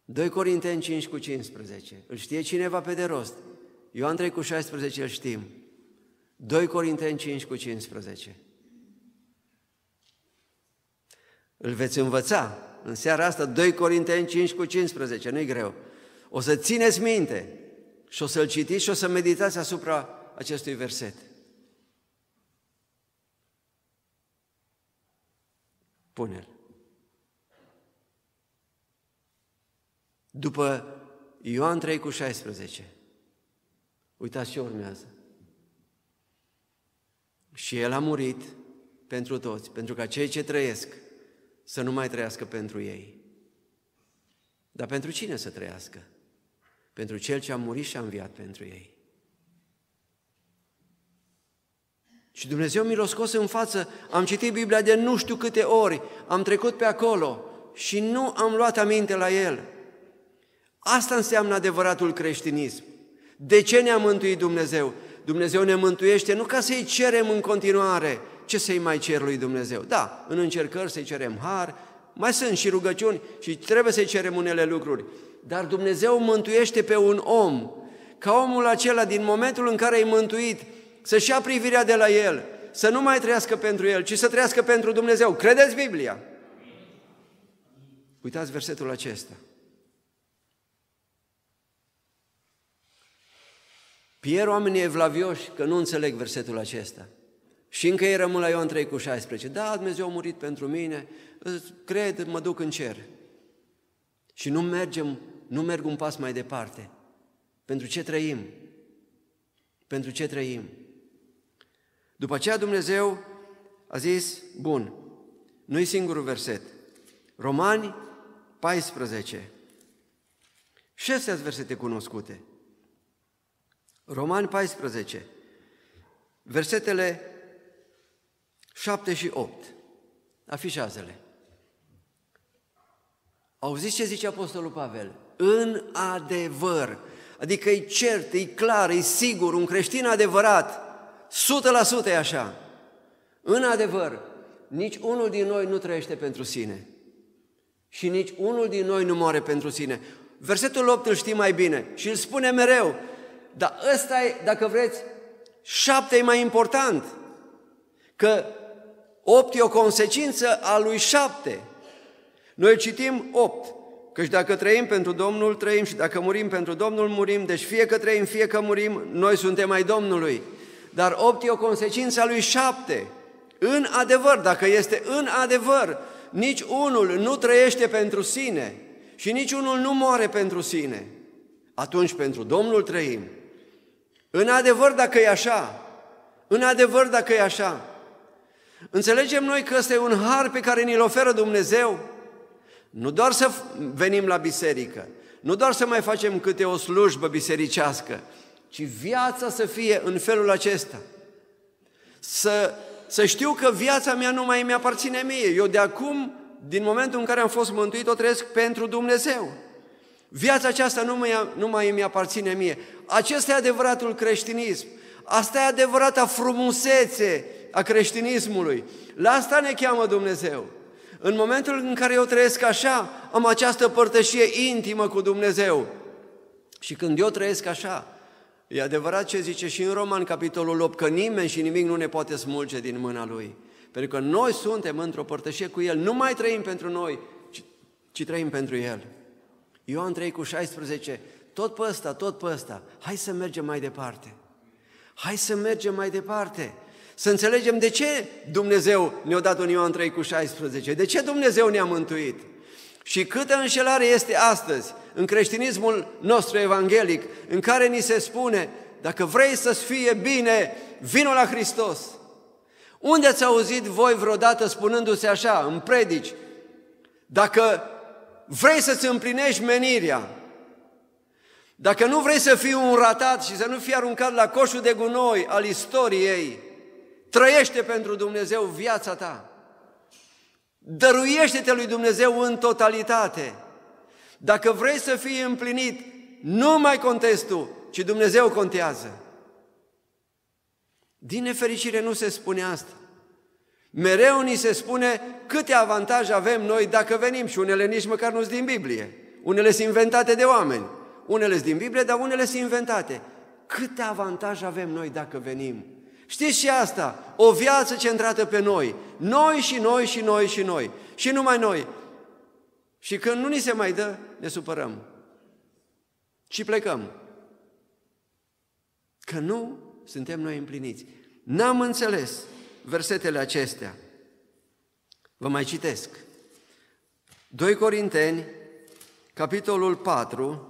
2 Corinteni 5 cu 15. Îl știe cineva pe de rost. Ioan 3 cu 16 îl știm. 2 Corinteni 5 cu 15. Îl veți învăța în seara asta, 2 Corinteni 5 cu 15, nu-i greu. O să țineți minte și o să-l citiți și o să meditați asupra acestui verset. Pune-l. După Ioan 3 cu 16, uitați ce urmează. Și El a murit pentru toți, pentru ca cei ce trăiesc să nu mai trăiască pentru ei. Dar pentru cine să trăiască? Pentru Cel ce a murit și a înviat pentru ei. Și Dumnezeu mi l-a scos în față, am citit Biblia de nu știu câte ori, am trecut pe acolo și nu am luat aminte la el. Asta înseamnă adevăratul creștinism. De ce ne-a mântuit Dumnezeu? Dumnezeu ne mântuiește nu ca să-i cerem în continuare, ce să-i mai cer lui Dumnezeu? Da, în încercări să-i cerem har, mai sunt și rugăciuni și trebuie să-i cerem unele lucruri. Dar Dumnezeu mântuiește pe un om, ca omul acela din momentul în care ai mântuit, să-și ia privirea de la el, să nu mai trăiască pentru el, ci să trăiască pentru Dumnezeu. Credeți Biblia? Uitați versetul acesta. Pierd oamenii evlavioși că nu înțeleg versetul acesta. Și încă ei rămân la Ioan 3 cu 16. Da, Dumnezeu a murit pentru mine, cred, mă duc în cer. Și nu mergem, nu merg un pas mai departe. Pentru ce trăim? Pentru ce trăim? După aceea Dumnezeu a zis, bun, nu-i singurul verset. Romani 14. Și astea versete cunoscute. Romani 14, versetele 7 și 8. Afișează-le. Auziți ce zice Apostolul Pavel? În adevăr, adică e cert, e clar, e sigur, un creștin adevărat, 100% e așa. În adevăr, nici unul din noi nu trăiește pentru sine. Și nici unul din noi nu moare pentru sine. Versetul 8 îl știi mai bine și îl spune mereu. Dar ăsta e, dacă vreți, șapte e mai important. Că opt e o consecință a lui șapte. Noi citim opt. Căci dacă trăim pentru Domnul, trăim și dacă murim pentru Domnul, murim. Deci fie că trăim, fie că murim, noi suntem ai Domnului. Dar opt e o consecință a lui șapte. În adevăr, dacă este în adevăr, nici unul nu trăiește pentru sine și nici unul nu moare pentru sine. Atunci pentru Domnul trăim. În adevăr, dacă e așa, în adevăr, dacă e așa, înțelegem noi că ăsta e un har pe care ni-l oferă Dumnezeu? Nu doar să venim la biserică, nu doar să mai facem câte o slujbă bisericească, ci viața să fie în felul acesta. Să, să știu că viața mea nu mai mi-aparține mie. Eu de acum, din momentul în care am fost mântuit, o trăiesc pentru Dumnezeu. Viața aceasta nu mai, nu mai mi aparține mie. Acesta e adevăratul creștinism. Asta e adevărata frumusețe a creștinismului. La asta ne cheamă Dumnezeu. În momentul în care eu trăiesc așa, am această părtășie intimă cu Dumnezeu. Și când eu trăiesc așa, e adevărat ce zice și în Roman, capitolul 8, că nimeni și nimic nu ne poate smulge din mâna Lui. Pentru că noi suntem într-o părtășie cu El. Nu mai trăim pentru noi, ci, ci trăim pentru El. Ioan 3 cu 16, tot pe ăsta, tot pe ăsta, hai să mergem mai departe. Hai să mergem mai departe. Să înțelegem de ce Dumnezeu ne-a dat un Ioan 3 cu 16, de ce Dumnezeu ne-a mântuit. Și câtă înșelare este astăzi în creștinismul nostru evanghelic, în care ni se spune, dacă vrei să-ți fie bine, vino la Hristos. Unde ați auzit voi vreodată spunându-se așa, în predici, Dacă vrei să-ți împlinești menirea, dacă nu vrei să fii un ratat și să nu fii aruncat la coșul de gunoi al istoriei, trăiește pentru Dumnezeu viața ta. Dăruiește-te lui Dumnezeu în totalitate. Dacă vrei să fii împlinit, nu mai contezi tu, ci Dumnezeu contează. Din nefericire nu se spune asta. Mereu ni se spune câte avantaje avem noi dacă venim și unele nici măcar nu sunt din Biblie. Unele sunt inventate de oameni. Unele sunt din Biblie, dar unele sunt inventate. Câte avantaje avem noi dacă venim? Știți și asta, o viață centrată pe noi. Noi și noi și noi și noi. Și numai noi. Și când nu ni se mai dă, ne supărăm. Și plecăm. Că nu suntem noi împliniți. N-am înțeles versetele acestea. Vă mai citesc. 2 Corinteni, capitolul 4,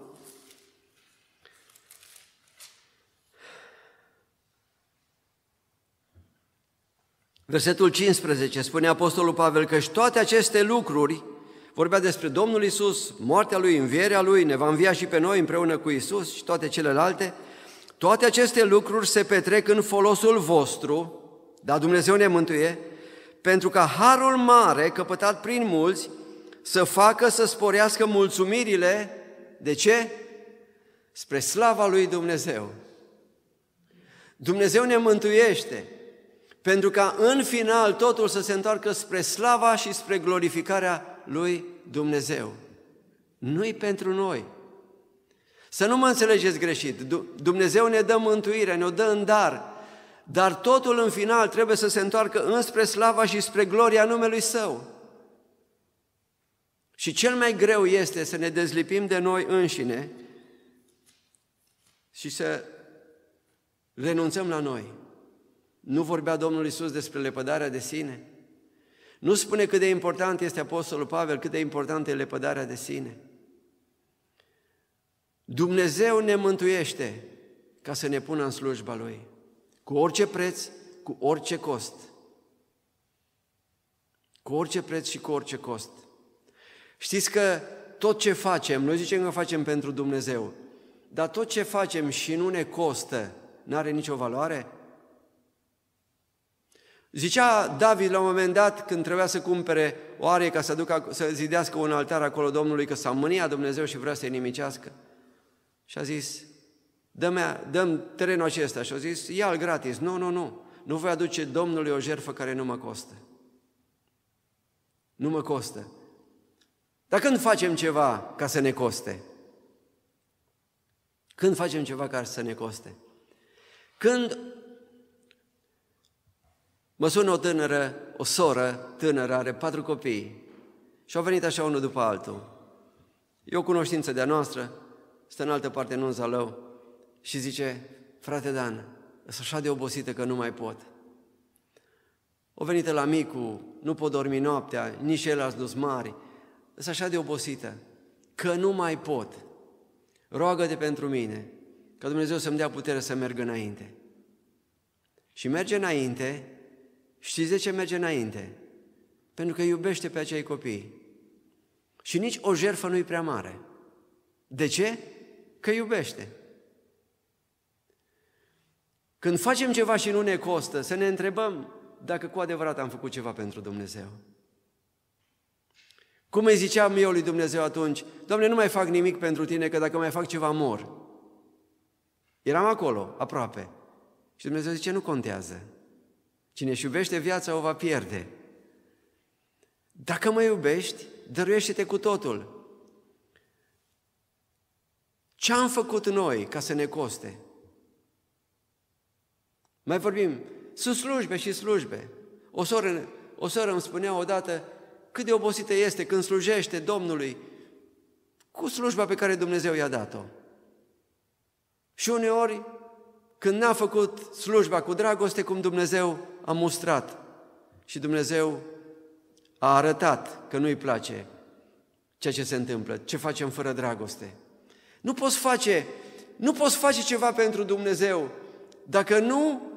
Versetul 15 spune Apostolul Pavel că și toate aceste lucruri, vorbea despre Domnul Isus, moartea Lui, învierea Lui, ne va învia și pe noi împreună cu Isus și toate celelalte, toate aceste lucruri se petrec în folosul vostru, dar Dumnezeu ne mântuie, pentru ca harul mare, căpătat prin mulți, să facă să sporească mulțumirile, de ce? Spre slava lui Dumnezeu. Dumnezeu ne mântuiește, pentru ca în final totul să se întoarcă spre slava și spre glorificarea lui Dumnezeu. Nu-i pentru noi. Să nu mă înțelegeți greșit. Dumnezeu ne dă mântuirea, ne-o dă în dar, dar totul în final trebuie să se întoarcă înspre slava și spre gloria numelui Său. Și cel mai greu este să ne dezlipim de noi înșine și să renunțăm la noi. Nu vorbea Domnul Isus despre lepădarea de sine? Nu spune cât de important este Apostolul Pavel, cât de important e lepădarea de sine. Dumnezeu ne mântuiește ca să ne pună în slujba Lui, cu orice preț, cu orice cost. Cu orice preț și cu orice cost. Știți că tot ce facem, noi zicem că facem pentru Dumnezeu, dar tot ce facem și nu ne costă, nu are nicio valoare? Zicea David la un moment dat, când trebuia să cumpere o arie ca să, ducă, să zidească un altar acolo Domnului, că s-a mânia Dumnezeu și vrea să-i nimicească. Și a zis, dăm, dăm terenul acesta. Și a zis, ia-l gratis. Nu, nu, nu. Nu voi aduce Domnului o jertfă care nu mă costă. Nu mă costă. Dar când facem ceva ca să ne coste? Când facem ceva ca să ne coste? Când Mă sună o tânără, o soră tânără, are patru copii și au venit așa unul după altul. E o cunoștință de-a noastră, stă în altă parte în un zalău și zice, frate Dan, sunt așa de obosită că nu mai pot. O venit la micu, nu pot dormi noaptea, nici el ați dus mari. Sunt așa de obosită că nu mai pot. Roagă-te pentru mine, ca Dumnezeu să-mi dea putere să merg înainte. Și merge înainte Știți de ce merge înainte? Pentru că iubește pe acei copii. Și nici o jerfă nu-i prea mare. De ce? Că iubește. Când facem ceva și nu ne costă, să ne întrebăm dacă cu adevărat am făcut ceva pentru Dumnezeu. Cum îi ziceam eu lui Dumnezeu atunci, Doamne, nu mai fac nimic pentru Tine, că dacă mai fac ceva, mor. Eram acolo, aproape. Și Dumnezeu zice, nu contează. Cine își iubește viața o va pierde. Dacă mă iubești, dăruiește-te cu totul. Ce am făcut noi ca să ne coste? Mai vorbim, sunt slujbe și slujbe. O soră, o soră îmi spunea odată cât de obosită este când slujește Domnului cu slujba pe care Dumnezeu i-a dat-o. Și uneori, când n-a făcut slujba cu dragoste cum Dumnezeu a mustrat și Dumnezeu a arătat că nu-i place ceea ce se întâmplă, ce facem fără dragoste. Nu poți face, nu poți face ceva pentru Dumnezeu dacă nu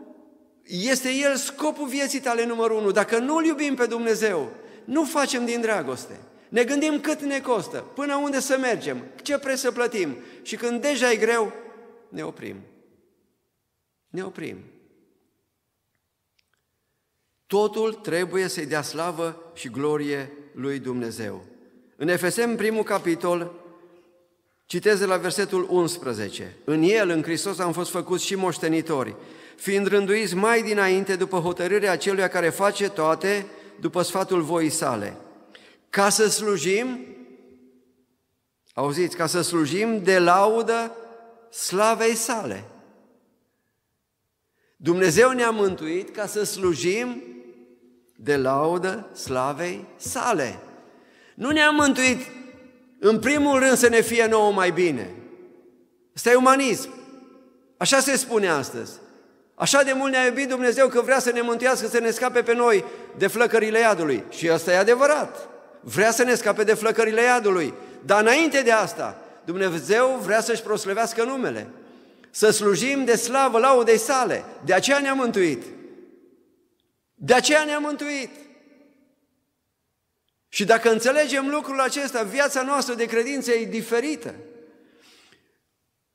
este El scopul vieții tale numărul unu. Dacă nu-L iubim pe Dumnezeu, nu facem din dragoste. Ne gândim cât ne costă, până unde să mergem, ce preț să plătim. Și când deja e greu, ne oprim. Ne oprim. Totul trebuie să-i dea slavă și glorie lui Dumnezeu. În Efesem, primul capitol, citez de la versetul 11. În El, în Hristos, am fost făcuți și moștenitori, fiind rânduiți mai dinainte după hotărârea celuia care face toate, după sfatul voii sale. Ca să slujim, auziți, ca să slujim de laudă slavei sale. Dumnezeu ne-a mântuit ca să slujim de laudă slavei sale. Nu ne-a mântuit în primul rând să ne fie nouă mai bine. Asta e umanism. Așa se spune astăzi. Așa de mult ne-a iubit Dumnezeu că vrea să ne mântuiască, să ne scape pe noi de flăcările iadului. Și asta e adevărat. Vrea să ne scape de flăcările iadului. Dar înainte de asta, Dumnezeu vrea să-și proslăvească numele. Să slujim de slavă laudei sale. De aceea ne-a mântuit. De aceea ne-a mântuit. Și dacă înțelegem lucrul acesta, viața noastră de credință e diferită.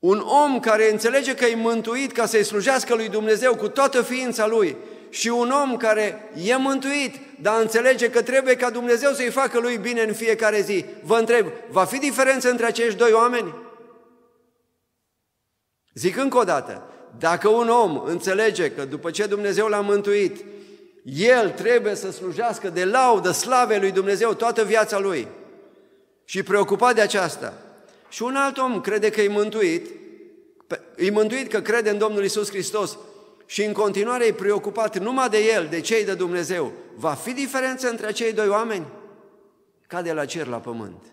Un om care înțelege că e mântuit ca să-i slujească lui Dumnezeu cu toată ființa lui și un om care e mântuit, dar înțelege că trebuie ca Dumnezeu să-i facă lui bine în fiecare zi, vă întreb, va fi diferență între acești doi oameni? Zic încă o dată, dacă un om înțelege că după ce Dumnezeu l-a mântuit, el trebuie să slujească de laudă slave lui Dumnezeu toată viața lui și preocupat de aceasta. Și un alt om crede că e mântuit, e mântuit că crede în Domnul Isus Hristos și în continuare e preocupat numai de el, de cei de Dumnezeu. Va fi diferență între acei doi oameni? Cade la cer la pământ.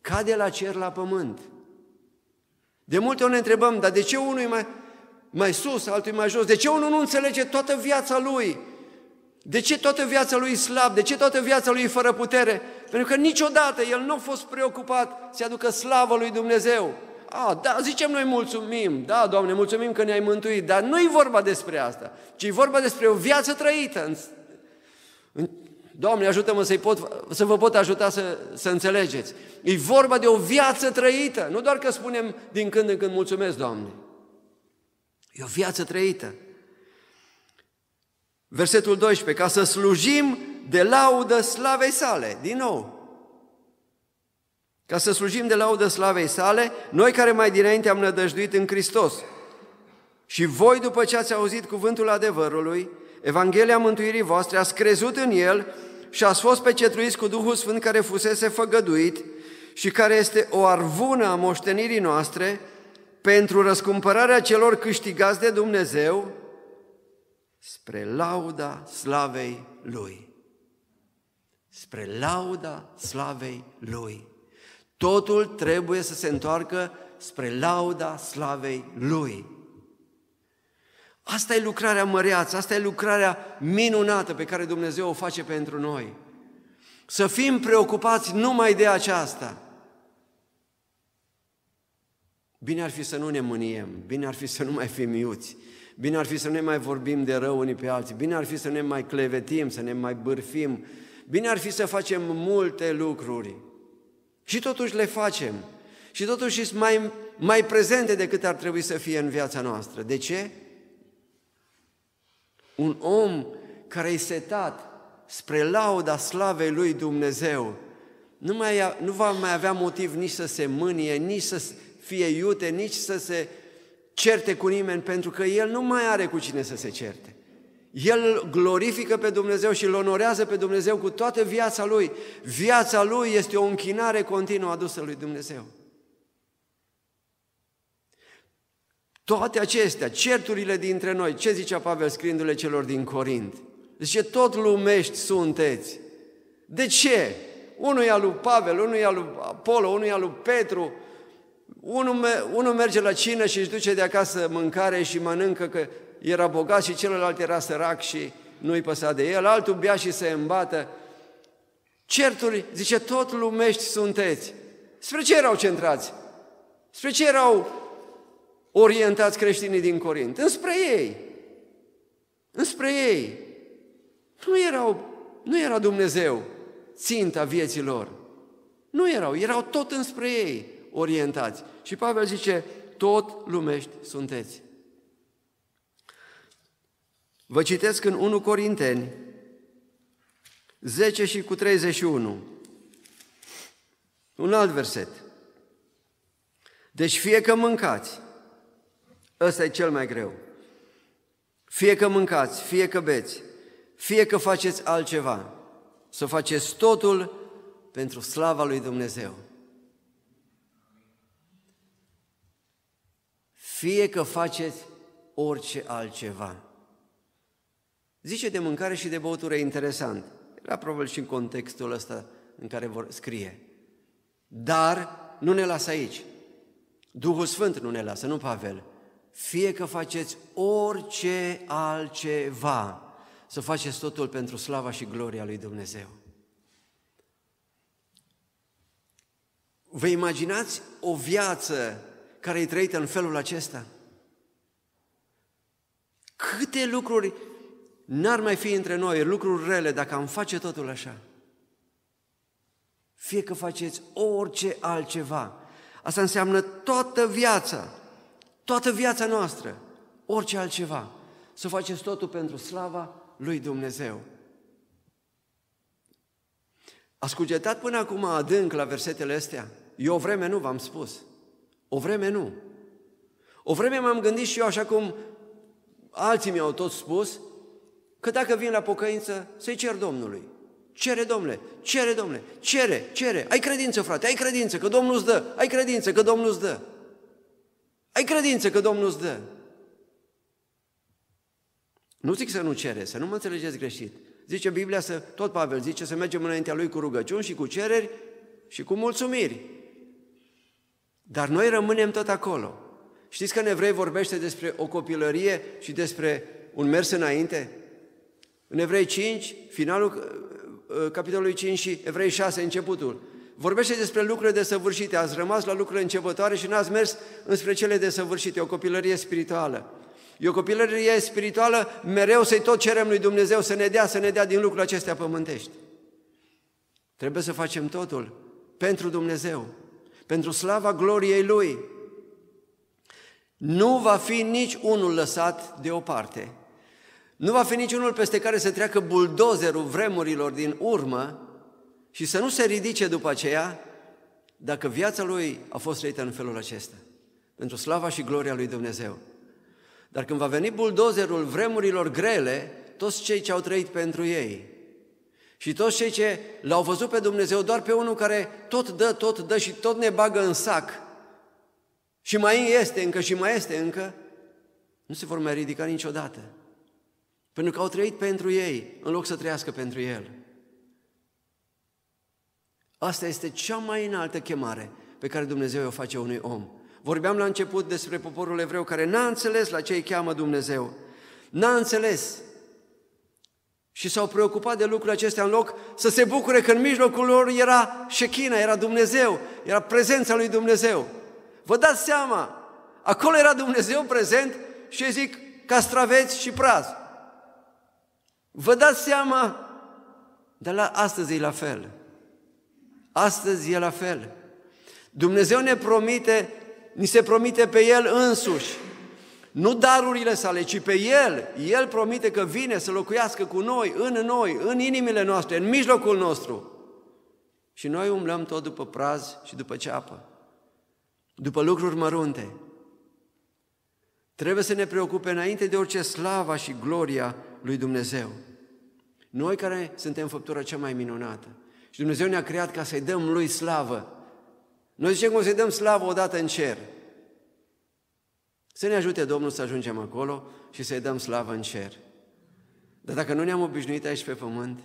Cade la cer la pământ. De multe ori ne întrebăm, dar de ce unul e mai, mai sus, altul e mai jos? De ce unul nu înțelege toată viața lui? De ce toată viața lui e slab? De ce toată viața lui e fără putere? Pentru că niciodată el nu a fost preocupat să aducă slavă lui Dumnezeu. A, da, zicem noi mulțumim, da, Doamne, mulțumim că ne-ai mântuit, dar nu e vorba despre asta, ci e vorba despre o viață trăită. Doamne, ajută-mă să, pot, să vă pot ajuta să, să înțelegeți. E vorba de o viață trăită, nu doar că spunem din când în când mulțumesc, Doamne. E o viață trăită. Versetul 12, ca să slujim de laudă slavei sale, din nou. Ca să slujim de laudă slavei sale, noi care mai dinainte am nădăjduit în Hristos. Și voi, după ce ați auzit cuvântul adevărului, Evanghelia mântuirii voastre, ați crezut în El și ați fost pecetruiți cu Duhul Sfânt care fusese făgăduit și care este o arvună a moștenirii noastre pentru răscumpărarea celor câștigați de Dumnezeu, spre lauda slavei Lui. Spre lauda slavei Lui. Totul trebuie să se întoarcă spre lauda slavei Lui. Asta e lucrarea măreață, asta e lucrarea minunată pe care Dumnezeu o face pentru noi. Să fim preocupați numai de aceasta. Bine ar fi să nu ne mâniem, bine ar fi să nu mai fim iuți, Bine ar fi să ne mai vorbim de rău unii pe alții, bine ar fi să ne mai clevetim, să ne mai bârfim, bine ar fi să facem multe lucruri. Și totuși le facem. Și totuși sunt mai, mai prezente decât ar trebui să fie în viața noastră. De ce? Un om care e setat spre lauda slavei lui Dumnezeu, nu, mai, nu va mai avea motiv nici să se mânie, nici să fie iute, nici să se certe cu nimeni, pentru că el nu mai are cu cine să se certe. El glorifică pe Dumnezeu și îl onorează pe Dumnezeu cu toată viața lui. Viața lui este o închinare continuă adusă lui Dumnezeu. Toate acestea, certurile dintre noi, ce zicea Pavel scriindu-le celor din Corint? Zice, tot lumești sunteți. De ce? Unul e al lui Pavel, unul e al lui Apollo, unul e al lui Petru, unul, unul merge la cină și își duce de acasă mâncare și mănâncă că era bogat și celălalt era sărac și nu-i păsa de el, altul bea și se îmbată. Certuri, zice, tot lumești sunteți. Spre ce erau centrați? Spre ce erau orientați creștinii din Corint? Înspre ei. Înspre ei. Nu, erau, nu era Dumnezeu ținta vieții lor. Nu erau, erau tot înspre ei orientați. Și Pavel zice, tot lumești sunteți. Vă citesc în 1 Corinteni 10 și cu 31. Un alt verset. Deci fie că mâncați, ăsta e cel mai greu, fie că mâncați, fie că beți, fie că faceți altceva, să faceți totul pentru slava lui Dumnezeu. Fie că faceți orice altceva. Zice de mâncare și de băutură interesant. Era probabil și în contextul ăsta în care vor scrie. Dar nu ne lasă aici. Duhul Sfânt nu ne lasă, nu Pavel. Fie că faceți orice altceva, să faceți totul pentru slava și gloria lui Dumnezeu. Vă imaginați o viață care e trăită în felul acesta? Câte lucruri n-ar mai fi între noi, lucruri rele, dacă am face totul așa? Fie că faceți orice altceva. Asta înseamnă toată viața, toată viața noastră, orice altceva. Să faceți totul pentru slava lui Dumnezeu. Ați cugetat până acum adânc la versetele astea? Eu o vreme nu v-am spus. O vreme nu. O vreme m-am gândit și eu, așa cum alții mi-au tot spus, că dacă vin la pocăință, să-i cer Domnului. Cere, domnule, cere, domnule, cere, cere. Ai credință, frate, ai credință că Domnul îți dă, ai credință că Domnul îți dă. Ai credință că Domnul îți dă. Nu zic să nu cere, să nu mă înțelegeți greșit. Zice Biblia, să, tot Pavel zice să mergem înaintea lui cu rugăciuni și cu cereri și cu mulțumiri. Dar noi rămânem tot acolo. Știți că în evrei vorbește despre o copilărie și despre un mers înainte? În Evrei 5, finalul uh, uh, capitolului 5 și Evrei 6, începutul, vorbește despre lucrurile desăvârșite. Ați rămas la lucrurile începătoare și n-ați mers înspre cele desăvârșite, o copilărie spirituală. E o copilărie spirituală, mereu să-i tot cerem lui Dumnezeu să ne dea, să ne dea din lucrurile acestea pământești. Trebuie să facem totul pentru Dumnezeu, pentru slava gloriei Lui. Nu va fi nici unul lăsat deoparte. Nu va fi niciunul peste care să treacă buldozerul vremurilor din urmă și să nu se ridice după aceea dacă viața lui a fost trăită în felul acesta, pentru slava și gloria lui Dumnezeu. Dar când va veni buldozerul vremurilor grele, toți cei ce au trăit pentru ei și toți cei ce l-au văzut pe Dumnezeu doar pe unul care tot dă, tot dă și tot ne bagă în sac și mai este încă și mai este încă, nu se vor mai ridica niciodată. Pentru că au trăit pentru ei, în loc să trăiască pentru El. Asta este cea mai înaltă chemare pe care Dumnezeu o face unui om. Vorbeam la început despre poporul evreu care n-a înțeles la ce îi cheamă Dumnezeu. N-a înțeles. Și s-au preocupat de lucrurile acestea în loc să se bucure că în mijlocul lor era șechina, era Dumnezeu, era prezența lui Dumnezeu. Vă dați seama, acolo era Dumnezeu prezent și zic castraveți și praz. Vă dați seama? Dar la astăzi e la fel. Astăzi e la fel. Dumnezeu ne promite, ni se promite pe El însuși. Nu darurile sale, ci pe El. El promite că vine să locuiască cu noi, în noi, în inimile noastre, în mijlocul nostru. Și noi umblăm tot după praz și după ceapă, după lucruri mărunte. Trebuie să ne preocupe înainte de orice slava și gloria lui Dumnezeu. Noi care suntem făptura cea mai minunată. Și Dumnezeu ne-a creat ca să-i dăm Lui slavă. Noi zicem că o să-i dăm slavă odată în cer. Să ne ajute Domnul să ajungem acolo și să-i dăm slavă în cer. Dar dacă nu ne-am obișnuit aici pe pământ,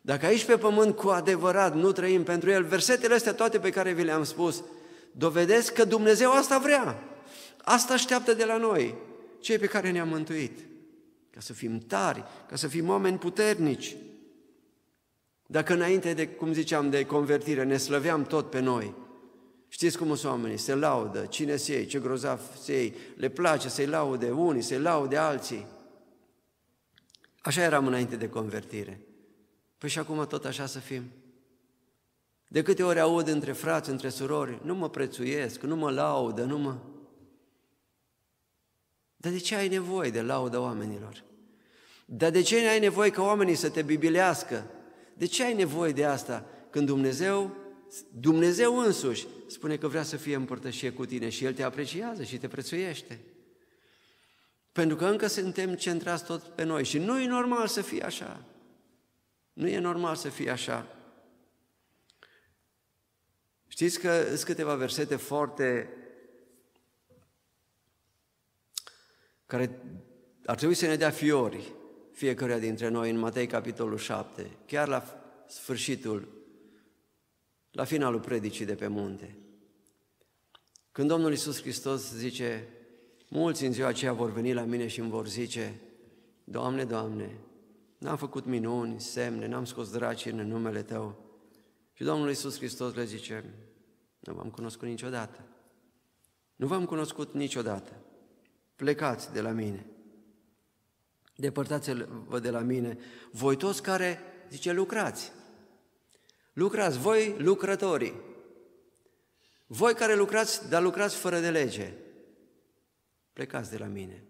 dacă aici pe pământ cu adevărat nu trăim pentru El, versetele astea toate pe care vi le-am spus, dovedesc că Dumnezeu asta vrea. Asta așteaptă de la noi, cei pe care ne-am mântuit ca să fim tari, ca să fim oameni puternici. Dacă înainte de, cum ziceam, de convertire ne slăveam tot pe noi, știți cum sunt oamenii, se laudă, cine se iei, ce grozav se iei, le place să-i laude unii, să-i laude alții. Așa eram înainte de convertire. Păi și acum tot așa să fim. De câte ori aud între frați, între surori, nu mă prețuiesc, nu mă laudă, nu mă... Dar de ce ai nevoie de laudă oamenilor? Dar de ce ai nevoie ca oamenii să te bibilească? De ce ai nevoie de asta când Dumnezeu, Dumnezeu însuși, spune că vrea să fie împărtășie cu tine și El te apreciază și te prețuiește? Pentru că încă suntem centrați tot pe noi și nu e normal să fie așa. Nu e normal să fie așa. Știți că sunt câteva versete foarte care ar trebui să ne dea fiori fiecare dintre noi în Matei capitolul 7, chiar la sfârșitul, la finalul predicii de pe munte. Când Domnul Iisus Hristos zice, mulți în ziua aceea vor veni la mine și îmi vor zice, Doamne, Doamne, n-am făcut minuni, semne, n-am scos draci în numele Tău. Și Domnul Iisus Hristos le zice, nu v-am cunoscut niciodată. Nu v-am cunoscut niciodată. Plecați de la mine. Depărtați-vă de la mine, voi toți care, zice, lucrați. Lucrați, voi lucrătorii. Voi care lucrați, dar lucrați fără de lege. Plecați de la mine.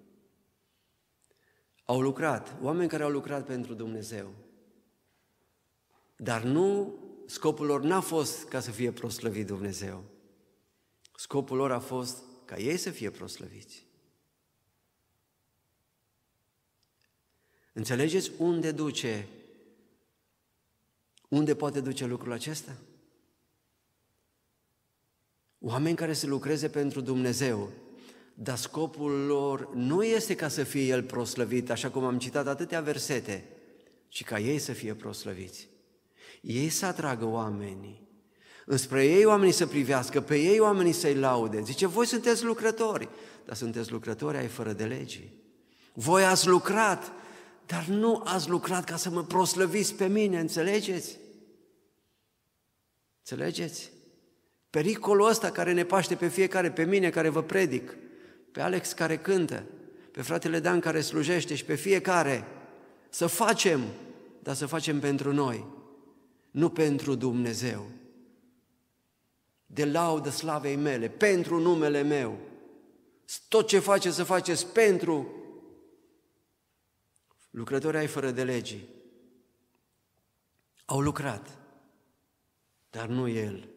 Au lucrat, oameni care au lucrat pentru Dumnezeu. Dar nu, scopul lor n-a fost ca să fie proslăvit Dumnezeu. Scopul lor a fost ca ei să fie proslăviți. Înțelegeți unde duce, unde poate duce lucrul acesta? Oameni care să lucreze pentru Dumnezeu, dar scopul lor nu este ca să fie El proslăvit, așa cum am citat atâtea versete, ci ca ei să fie proslăviți. Ei să atragă oamenii, înspre ei oamenii să privească, pe ei oamenii să-i laude. Zice, voi sunteți lucrători, dar sunteți lucrători ai fără de legii. Voi ați lucrat, dar nu ați lucrat ca să mă proslăviți pe mine, înțelegeți? Înțelegeți? Pericolul ăsta care ne paște pe fiecare, pe mine care vă predic, pe Alex care cântă, pe fratele Dan care slujește și pe fiecare, să facem, dar să facem pentru noi, nu pentru Dumnezeu. De laudă slavei mele, pentru numele meu. Tot ce faceți să faceți pentru lucrătorii ai fără de legii au lucrat, dar nu el.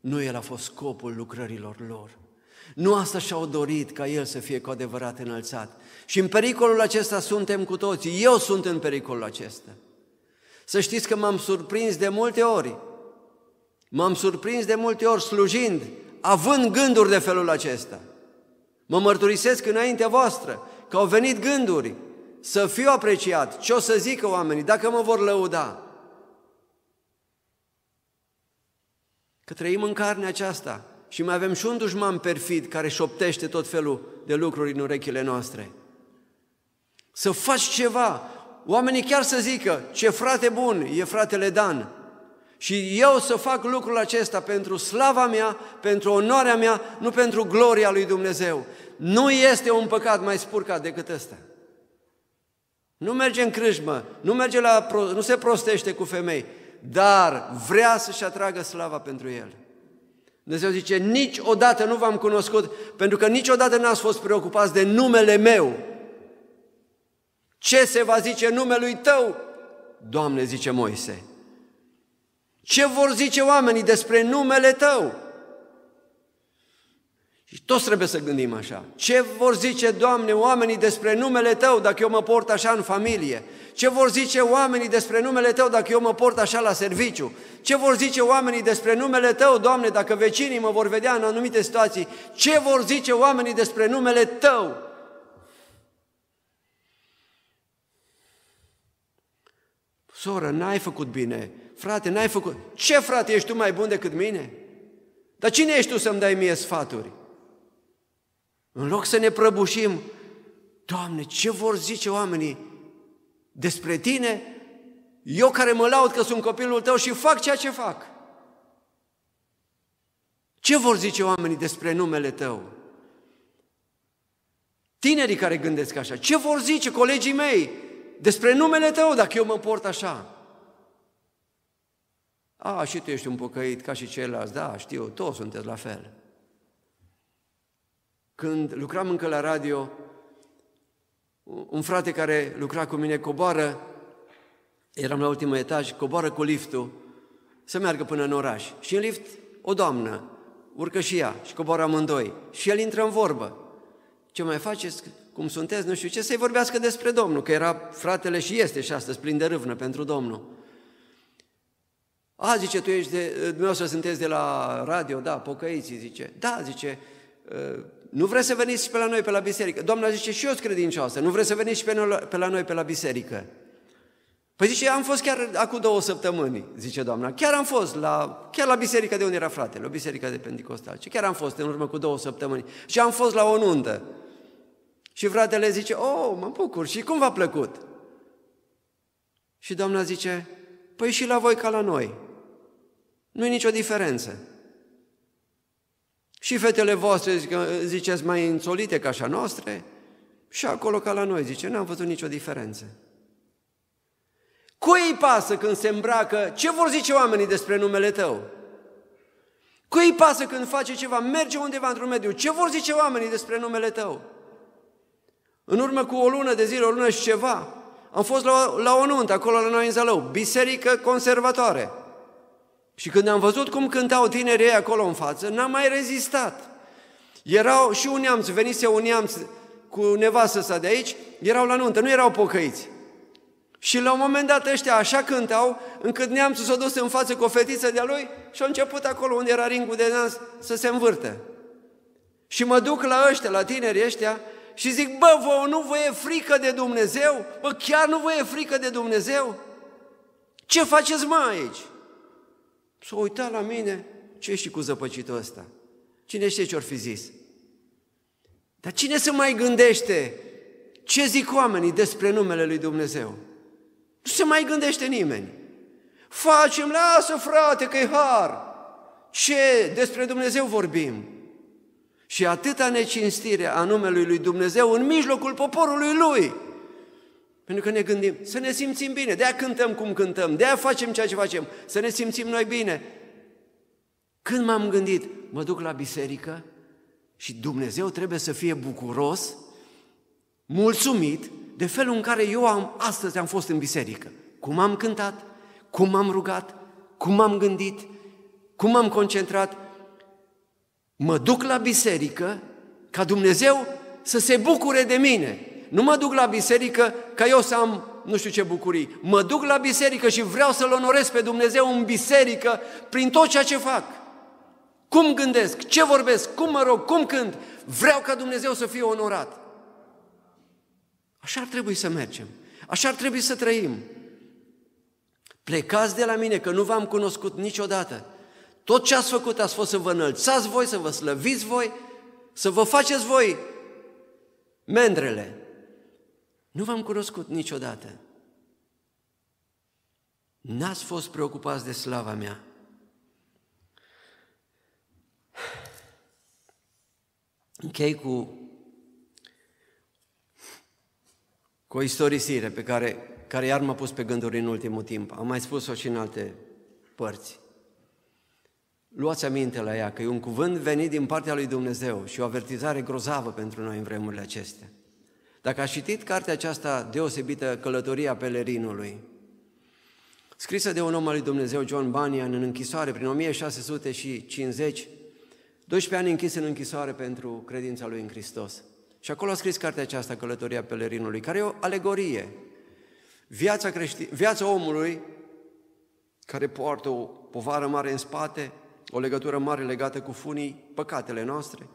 Nu el a fost scopul lucrărilor lor. Nu asta și-au dorit ca el să fie cu adevărat înălțat. Și în pericolul acesta suntem cu toții. Eu sunt în pericolul acesta. Să știți că m-am surprins de multe ori. M-am surprins de multe ori slujind, având gânduri de felul acesta. Mă mărturisesc înaintea voastră că au venit gânduri să fiu apreciat, ce o să zică oamenii, dacă mă vor lăuda. Că trăim în carnea aceasta și mai avem și un dușman perfid care șoptește tot felul de lucruri în urechile noastre. Să faci ceva, oamenii chiar să zică, ce frate bun e fratele Dan. Și eu să fac lucrul acesta pentru slava mea, pentru onoarea mea, nu pentru gloria lui Dumnezeu. Nu este un păcat mai spurcat decât ăsta. Nu merge în crâșmă, nu, merge la, nu se prostește cu femei, dar vrea să-și atragă slava pentru el. Dumnezeu zice, niciodată nu v-am cunoscut, pentru că niciodată n-ați fost preocupați de numele meu. Ce se va zice numelui tău? Doamne, zice Moise. Ce vor zice oamenii despre numele tău? Și toți trebuie să gândim așa. Ce vor zice, Doamne, oamenii despre numele Tău dacă eu mă port așa în familie? Ce vor zice oamenii despre numele Tău dacă eu mă port așa la serviciu? Ce vor zice oamenii despre numele Tău, Doamne, dacă vecinii mă vor vedea în anumite situații? Ce vor zice oamenii despre numele Tău? Soră, n-ai făcut bine. Frate, n-ai făcut... Ce frate, ești tu mai bun decât mine? Dar cine ești tu să-mi dai mie sfaturi? În loc să ne prăbușim, Doamne, ce vor zice oamenii despre Tine? Eu care mă laud că sunt copilul Tău și fac ceea ce fac. Ce vor zice oamenii despre numele Tău? Tinerii care gândesc așa, ce vor zice colegii mei despre numele Tău dacă eu mă port așa? A, și tu ești un pocăit ca și ceilalți, da, știu, toți sunteți la fel. Când lucram încă la radio, un frate care lucra cu mine coboară, eram la ultimul etaj, coboară cu liftul să meargă până în oraș. Și în lift o doamnă urcă și ea și coboară amândoi. Și el intră în vorbă. Ce mai faceți? Cum sunteți? Nu știu ce. Să-i vorbească despre Domnul, că era fratele și este și astăzi plin de râvnă pentru Domnul. A, zice, tu ești de, dumneavoastră sunteți de la radio, da, pocăiții, zice. Da, zice, ă, nu vreți să veniți și pe la noi pe la biserică? Doamna zice, și eu sunt credincioasă, nu vreți să veniți și pe, noi, pe la noi pe la biserică? Păi zice, am fost chiar acum două săptămâni, zice doamna, chiar am fost la, chiar la biserica de unde era fratele, o biserica de Pentecostal. Ce chiar am fost în urmă cu două săptămâni și am fost la o nuntă. Și fratele zice, oh, mă bucur, și cum v-a plăcut? Și doamna zice, păi și la voi ca la noi. Nu e nicio diferență. Și fetele voastre, ziceți, mai înțolite ca așa noastre, și acolo ca la noi, zice, n-am văzut nicio diferență. Cui îi pasă când se îmbracă? Ce vor zice oamenii despre numele tău? Cui îi pasă când face ceva? Merge undeva într-un mediu. Ce vor zice oamenii despre numele tău? În urmă cu o lună de zile, o lună și ceva, am fost la, la o nuntă acolo la noi în Zalău, biserică conservatoare. Și când am văzut cum cântau tinerii acolo în față, n-am mai rezistat. Erau și un neamț, venise un neamț cu nevastă sa de aici, erau la nuntă, nu erau pocăiți. Și la un moment dat ăștia așa cântau, încât neamțul s-a dus în față cu o fetiță de-a lui și a început acolo unde era ringul de dans să se învârte. Și mă duc la ăștia, la tinerii ăștia și zic, bă, vă nu vă e frică de Dumnezeu? Bă, chiar nu vă e frică de Dumnezeu? Ce faceți mă aici? S-a uitat la mine, ce și cu zăpăcitul ăsta? Cine știe ce-or fi zis? Dar cine se mai gândește ce zic oamenii despre numele lui Dumnezeu? Nu se mai gândește nimeni. Facem, lasă frate că e har. Ce despre Dumnezeu vorbim? Și atâta necinstire a numelui lui Dumnezeu în mijlocul poporului lui. Pentru că ne gândim să ne simțim bine, de-aia cântăm cum cântăm, de-aia facem ceea ce facem, să ne simțim noi bine. Când m-am gândit, mă duc la biserică și Dumnezeu trebuie să fie bucuros, mulțumit de felul în care eu am, astăzi am fost în biserică. Cum am cântat, cum am rugat, cum am gândit, cum am concentrat. Mă duc la biserică ca Dumnezeu să se bucure de mine. Nu mă duc la biserică ca eu să am nu știu ce bucurii. Mă duc la biserică și vreau să-L onorez pe Dumnezeu în biserică prin tot ceea ce fac. Cum gândesc, ce vorbesc, cum mă rog, cum cânt. Vreau ca Dumnezeu să fie onorat. Așa ar trebui să mergem. Așa ar trebui să trăim. Plecați de la mine, că nu v-am cunoscut niciodată. Tot ce ați făcut ați fost să vă înălțați voi, să vă slăviți voi, să vă faceți voi mendrele. Nu v-am cunoscut niciodată. N-ați fost preocupați de slava mea. Închei cu cu o istorisire pe care, care iar m-a pus pe gânduri în ultimul timp. Am mai spus-o și în alte părți. Luați aminte la ea că e un cuvânt venit din partea lui Dumnezeu și o avertizare grozavă pentru noi în vremurile acestea. Dacă ați citit cartea aceasta deosebită, Călătoria Pelerinului, scrisă de un om al lui Dumnezeu, John Bunyan, în închisoare prin 1650, 12 ani închis în închisoare pentru credința lui în Hristos. Și acolo a scris cartea aceasta, Călătoria Pelerinului, care e o alegorie. Viața, crești... Viața omului care poartă o povară mare în spate, o legătură mare legată cu funii, păcatele noastre,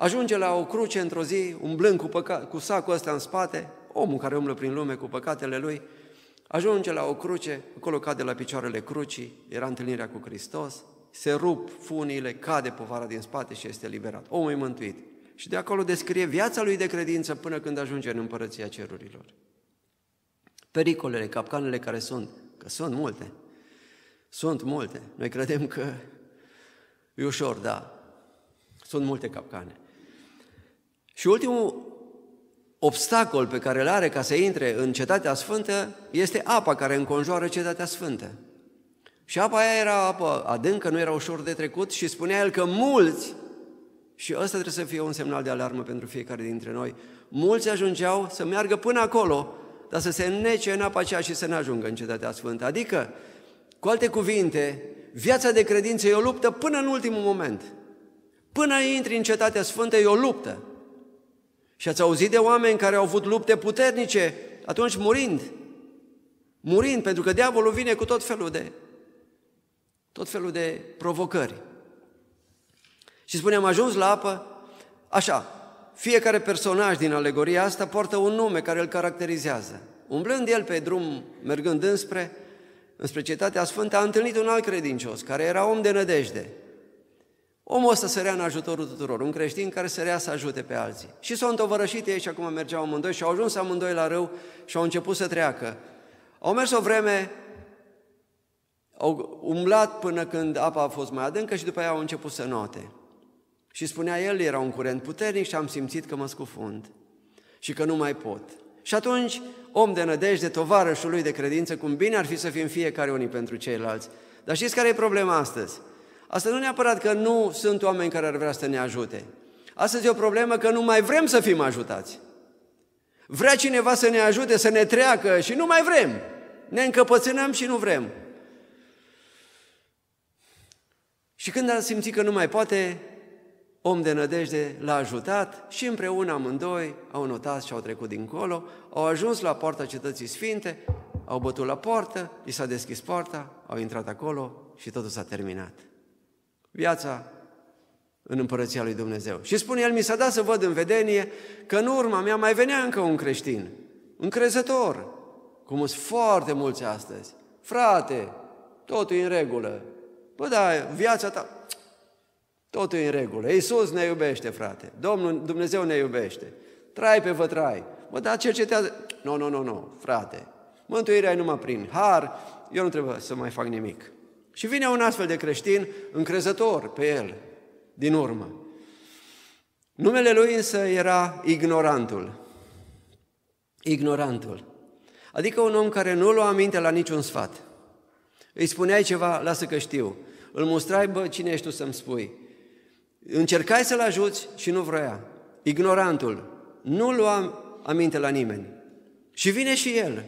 ajunge la o cruce într-o zi, umblând cu, păca... cu sacul ăsta în spate, omul care umblă prin lume cu păcatele lui, ajunge la o cruce, acolo cade la picioarele crucii, era întâlnirea cu Hristos, se rup funiile, cade povara din spate și este liberat. Omul e mântuit. Și de acolo descrie viața lui de credință până când ajunge în împărăția cerurilor. Pericolele, capcanele care sunt, că sunt multe, sunt multe. Noi credem că e ușor, da. Sunt multe capcane. Și ultimul obstacol pe care îl are ca să intre în Cetatea Sfântă este apa care înconjoară Cetatea Sfântă. Și apa aia era apă adâncă, nu era ușor de trecut și spunea el că mulți, și ăsta trebuie să fie un semnal de alarmă pentru fiecare dintre noi, mulți ajungeau să meargă până acolo, dar să se înnece în apa aceea și să nu ajungă în Cetatea Sfântă. Adică, cu alte cuvinte, viața de credință e o luptă până în ultimul moment. Până intri în Cetatea Sfântă e o luptă. Și ați auzit de oameni care au avut lupte puternice, atunci murind. Murind, pentru că diavolul vine cu tot felul de, tot felul de provocări. Și spune, am ajuns la apă, așa, fiecare personaj din alegoria asta poartă un nume care îl caracterizează. Umblând el pe drum, mergând înspre, înspre cetatea sfântă, a întâlnit un alt credincios, care era om de nădejde. Omul ăsta sărea în ajutorul tuturor, un creștin care sărea să ajute pe alții. Și s-au întovărășit ei și acum mergeau amândoi și au ajuns amândoi la râu și au început să treacă. Au mers o vreme, au umblat până când apa a fost mai adâncă și după aia au început să note. Și spunea el, era un curent puternic și am simțit că mă scufund și că nu mai pot. Și atunci, om de nădejde, tovarășul lui de credință, cum bine ar fi să fim fiecare unii pentru ceilalți. Dar știți care e problema astăzi? Asta nu neapărat că nu sunt oameni care ar vrea să ne ajute. Astăzi e o problemă că nu mai vrem să fim ajutați. Vrea cineva să ne ajute, să ne treacă și nu mai vrem. Ne încăpățânăm și nu vrem. Și când a simțit că nu mai poate, om de nădejde l-a ajutat și împreună amândoi au notat și au trecut dincolo, au ajuns la poarta cetății sfinte, au bătut la poartă, i s-a deschis poarta, au intrat acolo și totul s-a terminat. Viața în împărăția lui Dumnezeu. Și spune el, mi s-a dat să văd în vedenie că în urma mea mai venea încă un creștin, încrezător, cum sunt foarte mulți astăzi. Frate, totul e în regulă. Bă, da, viața ta, totul e în regulă. Iisus ne iubește, frate. Domnul Dumnezeu ne iubește. Trai pe vă trai. Bă, da, cercetează. Nu, nu, nu, nu, frate. Mântuirea e numai prin har. Eu nu trebuie să mai fac nimic. Și vine un astfel de creștin încrezător pe el, din urmă. Numele lui însă era ignorantul. Ignorantul. Adică un om care nu lua aminte la niciun sfat. Îi spuneai ceva, lasă că știu. Îl mustrai, bă, cine ești tu să-mi spui? Încercai să-l ajuți și nu vroia. Ignorantul. Nu lua aminte la nimeni. Și vine și el.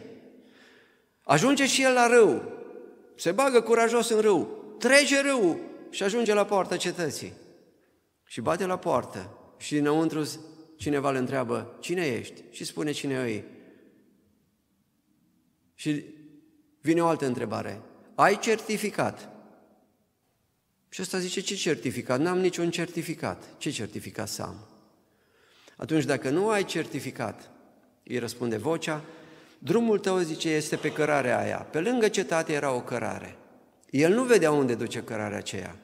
Ajunge și el la râu. Se bagă curajos în râu. Trece râul și ajunge la poarta cetății. Și bate la poartă. Și înăuntru cineva îl întreabă, cine ești? Și spune cine e. Și vine o altă întrebare. Ai certificat? Și ăsta zice, ce certificat? N-am niciun certificat. Ce certificat să am? Atunci, dacă nu ai certificat, îi răspunde vocea, drumul tău, zice, este pe cărarea aia. Pe lângă cetate era o cărare. El nu vedea unde duce cărarea aceea,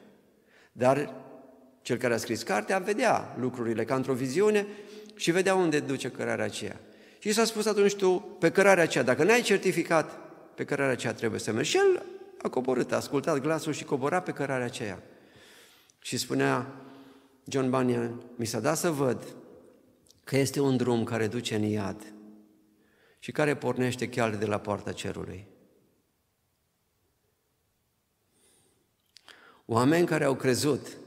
dar cel care a scris cartea vedea lucrurile ca într-o viziune și vedea unde duce cărarea aceea. Și s-a spus atunci tu, pe cărarea aceea, dacă n-ai certificat, pe cărarea aceea trebuie să mergi. Și el a coborât, a ascultat glasul și cobora pe cărarea aceea. Și spunea John Bunyan, mi s-a dat să văd că este un drum care duce în iad și care pornește chiar de la poarta cerului. Oameni care au crezut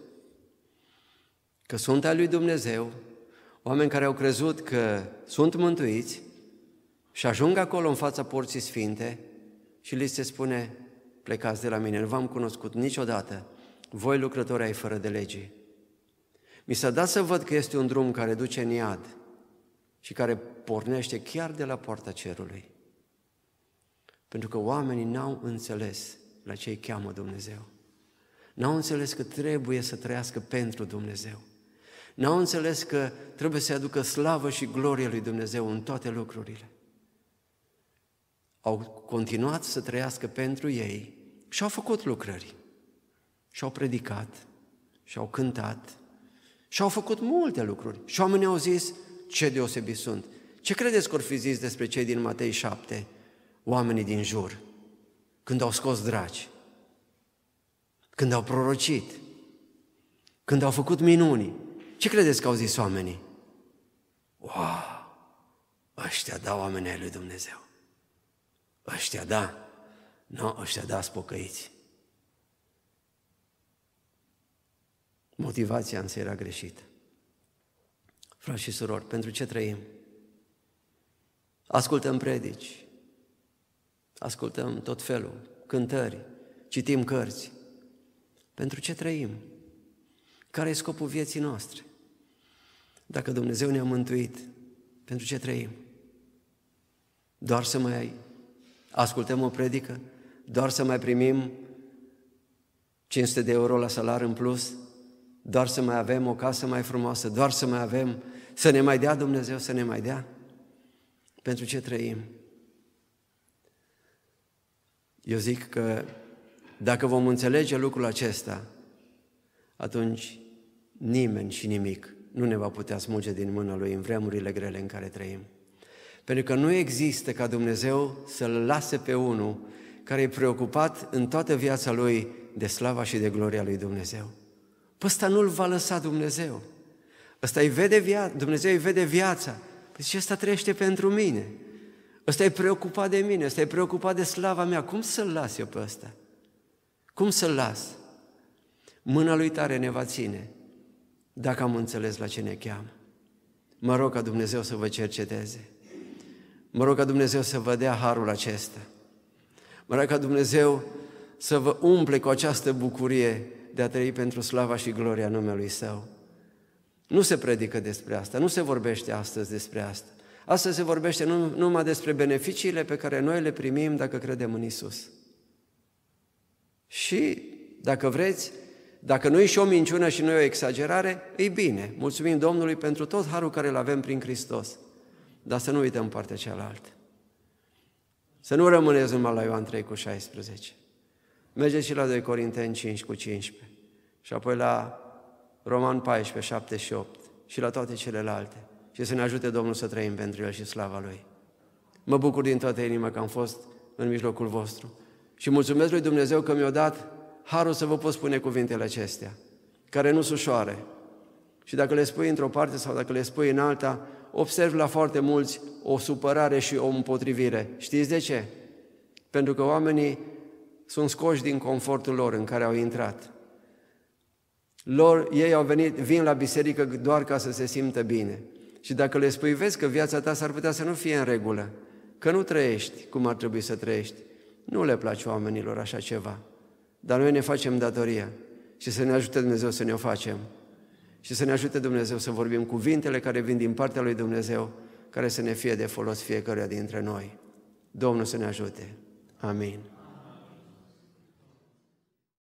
că sunt al lui Dumnezeu, oameni care au crezut că sunt mântuiți și ajung acolo în fața porții sfinte și li se spune, plecați de la mine, nu v-am cunoscut niciodată, voi lucrători ai fără de legii. Mi s-a dat să văd că este un drum care duce în iad și care pornește chiar de la poarta cerului. Pentru că oamenii n-au înțeles la ce îi cheamă Dumnezeu. N-au înțeles că trebuie să trăiască pentru Dumnezeu. N-au înțeles că trebuie să aducă slavă și glorie lui Dumnezeu în toate lucrurile. Au continuat să trăiască pentru ei și au făcut lucrări. Și au predicat, și au cântat, și au făcut multe lucruri. Și oamenii au zis, ce deosebit sunt. Ce credeți că or fi zis despre cei din Matei 7, oamenii din jur, când au scos dragi, când au prorocit, când au făcut minuni? Ce credeți că au zis oamenii? Wow! Ăștia da oamenii lui Dumnezeu. Ăștia da. Nu, ăștia da spocăiți. Motivația însă era greșită. Frați și surori, pentru ce trăim? Ascultăm predici, ascultăm tot felul, cântări, citim cărți. Pentru ce trăim? Care e scopul vieții noastre? Dacă Dumnezeu ne-a mântuit, pentru ce trăim? Doar să mai ascultăm o predică? Doar să mai primim 500 de euro la salar în plus? Doar să mai avem o casă mai frumoasă? Doar să mai avem, să ne mai dea Dumnezeu, să ne mai dea? Pentru ce trăim? Eu zic că dacă vom înțelege lucrul acesta, atunci nimeni și nimic nu ne va putea smulge din mâna Lui în vremurile grele în care trăim. Pentru că nu există ca Dumnezeu să-L lase pe unul care e preocupat în toată viața Lui de slava și de gloria Lui Dumnezeu. Pe ăsta nu-L va lăsa Dumnezeu. Ăsta îi vede via- Dumnezeu îi vede viața. Păi și ăsta trăiește pentru mine. Ăsta e preocupat de mine, ăsta e preocupat de slava mea. Cum să-L las eu pe ăsta? Cum să-L las? Mâna Lui tare ne va ține dacă am înțeles la ce ne cheamă. Mă rog ca Dumnezeu să vă cerceteze. Mă rog ca Dumnezeu să vă dea harul acesta. Mă rog ca Dumnezeu să vă umple cu această bucurie de a trăi pentru slava și gloria numelui Său. Nu se predică despre asta, nu se vorbește astăzi despre asta. Astăzi se vorbește numai despre beneficiile pe care noi le primim dacă credem în Isus. Și, dacă vreți, dacă nu e și o minciună și nu e o exagerare, e bine. Mulțumim Domnului pentru tot harul care îl avem prin Hristos. Dar să nu uităm partea cealaltă. Să nu rămâneți numai la Ioan 3 cu 16. Mergeți și la 2 Corinteni 5 cu 15. Și apoi la Roman 14, 7 și 8. Și la toate celelalte. Și să ne ajute Domnul să trăim pentru El și slava Lui. Mă bucur din toată inima că am fost în mijlocul vostru. Și mulțumesc lui Dumnezeu că mi-a dat harul să vă pot spune cuvintele acestea, care nu sunt ușoare. Și dacă le spui într-o parte sau dacă le spui în alta, observ la foarte mulți o supărare și o împotrivire. Știți de ce? Pentru că oamenii sunt scoși din confortul lor în care au intrat. Lor, ei au venit, vin la biserică doar ca să se simtă bine. Și dacă le spui, vezi că viața ta s-ar putea să nu fie în regulă, că nu trăiești cum ar trebui să trăiești, nu le place oamenilor așa ceva. Dar noi ne facem datoria și să ne ajute Dumnezeu să ne o facem. Și să ne ajute Dumnezeu să vorbim cuvintele care vin din partea lui Dumnezeu, care să ne fie de folos fiecăruia dintre noi. Domnul să ne ajute. Amin.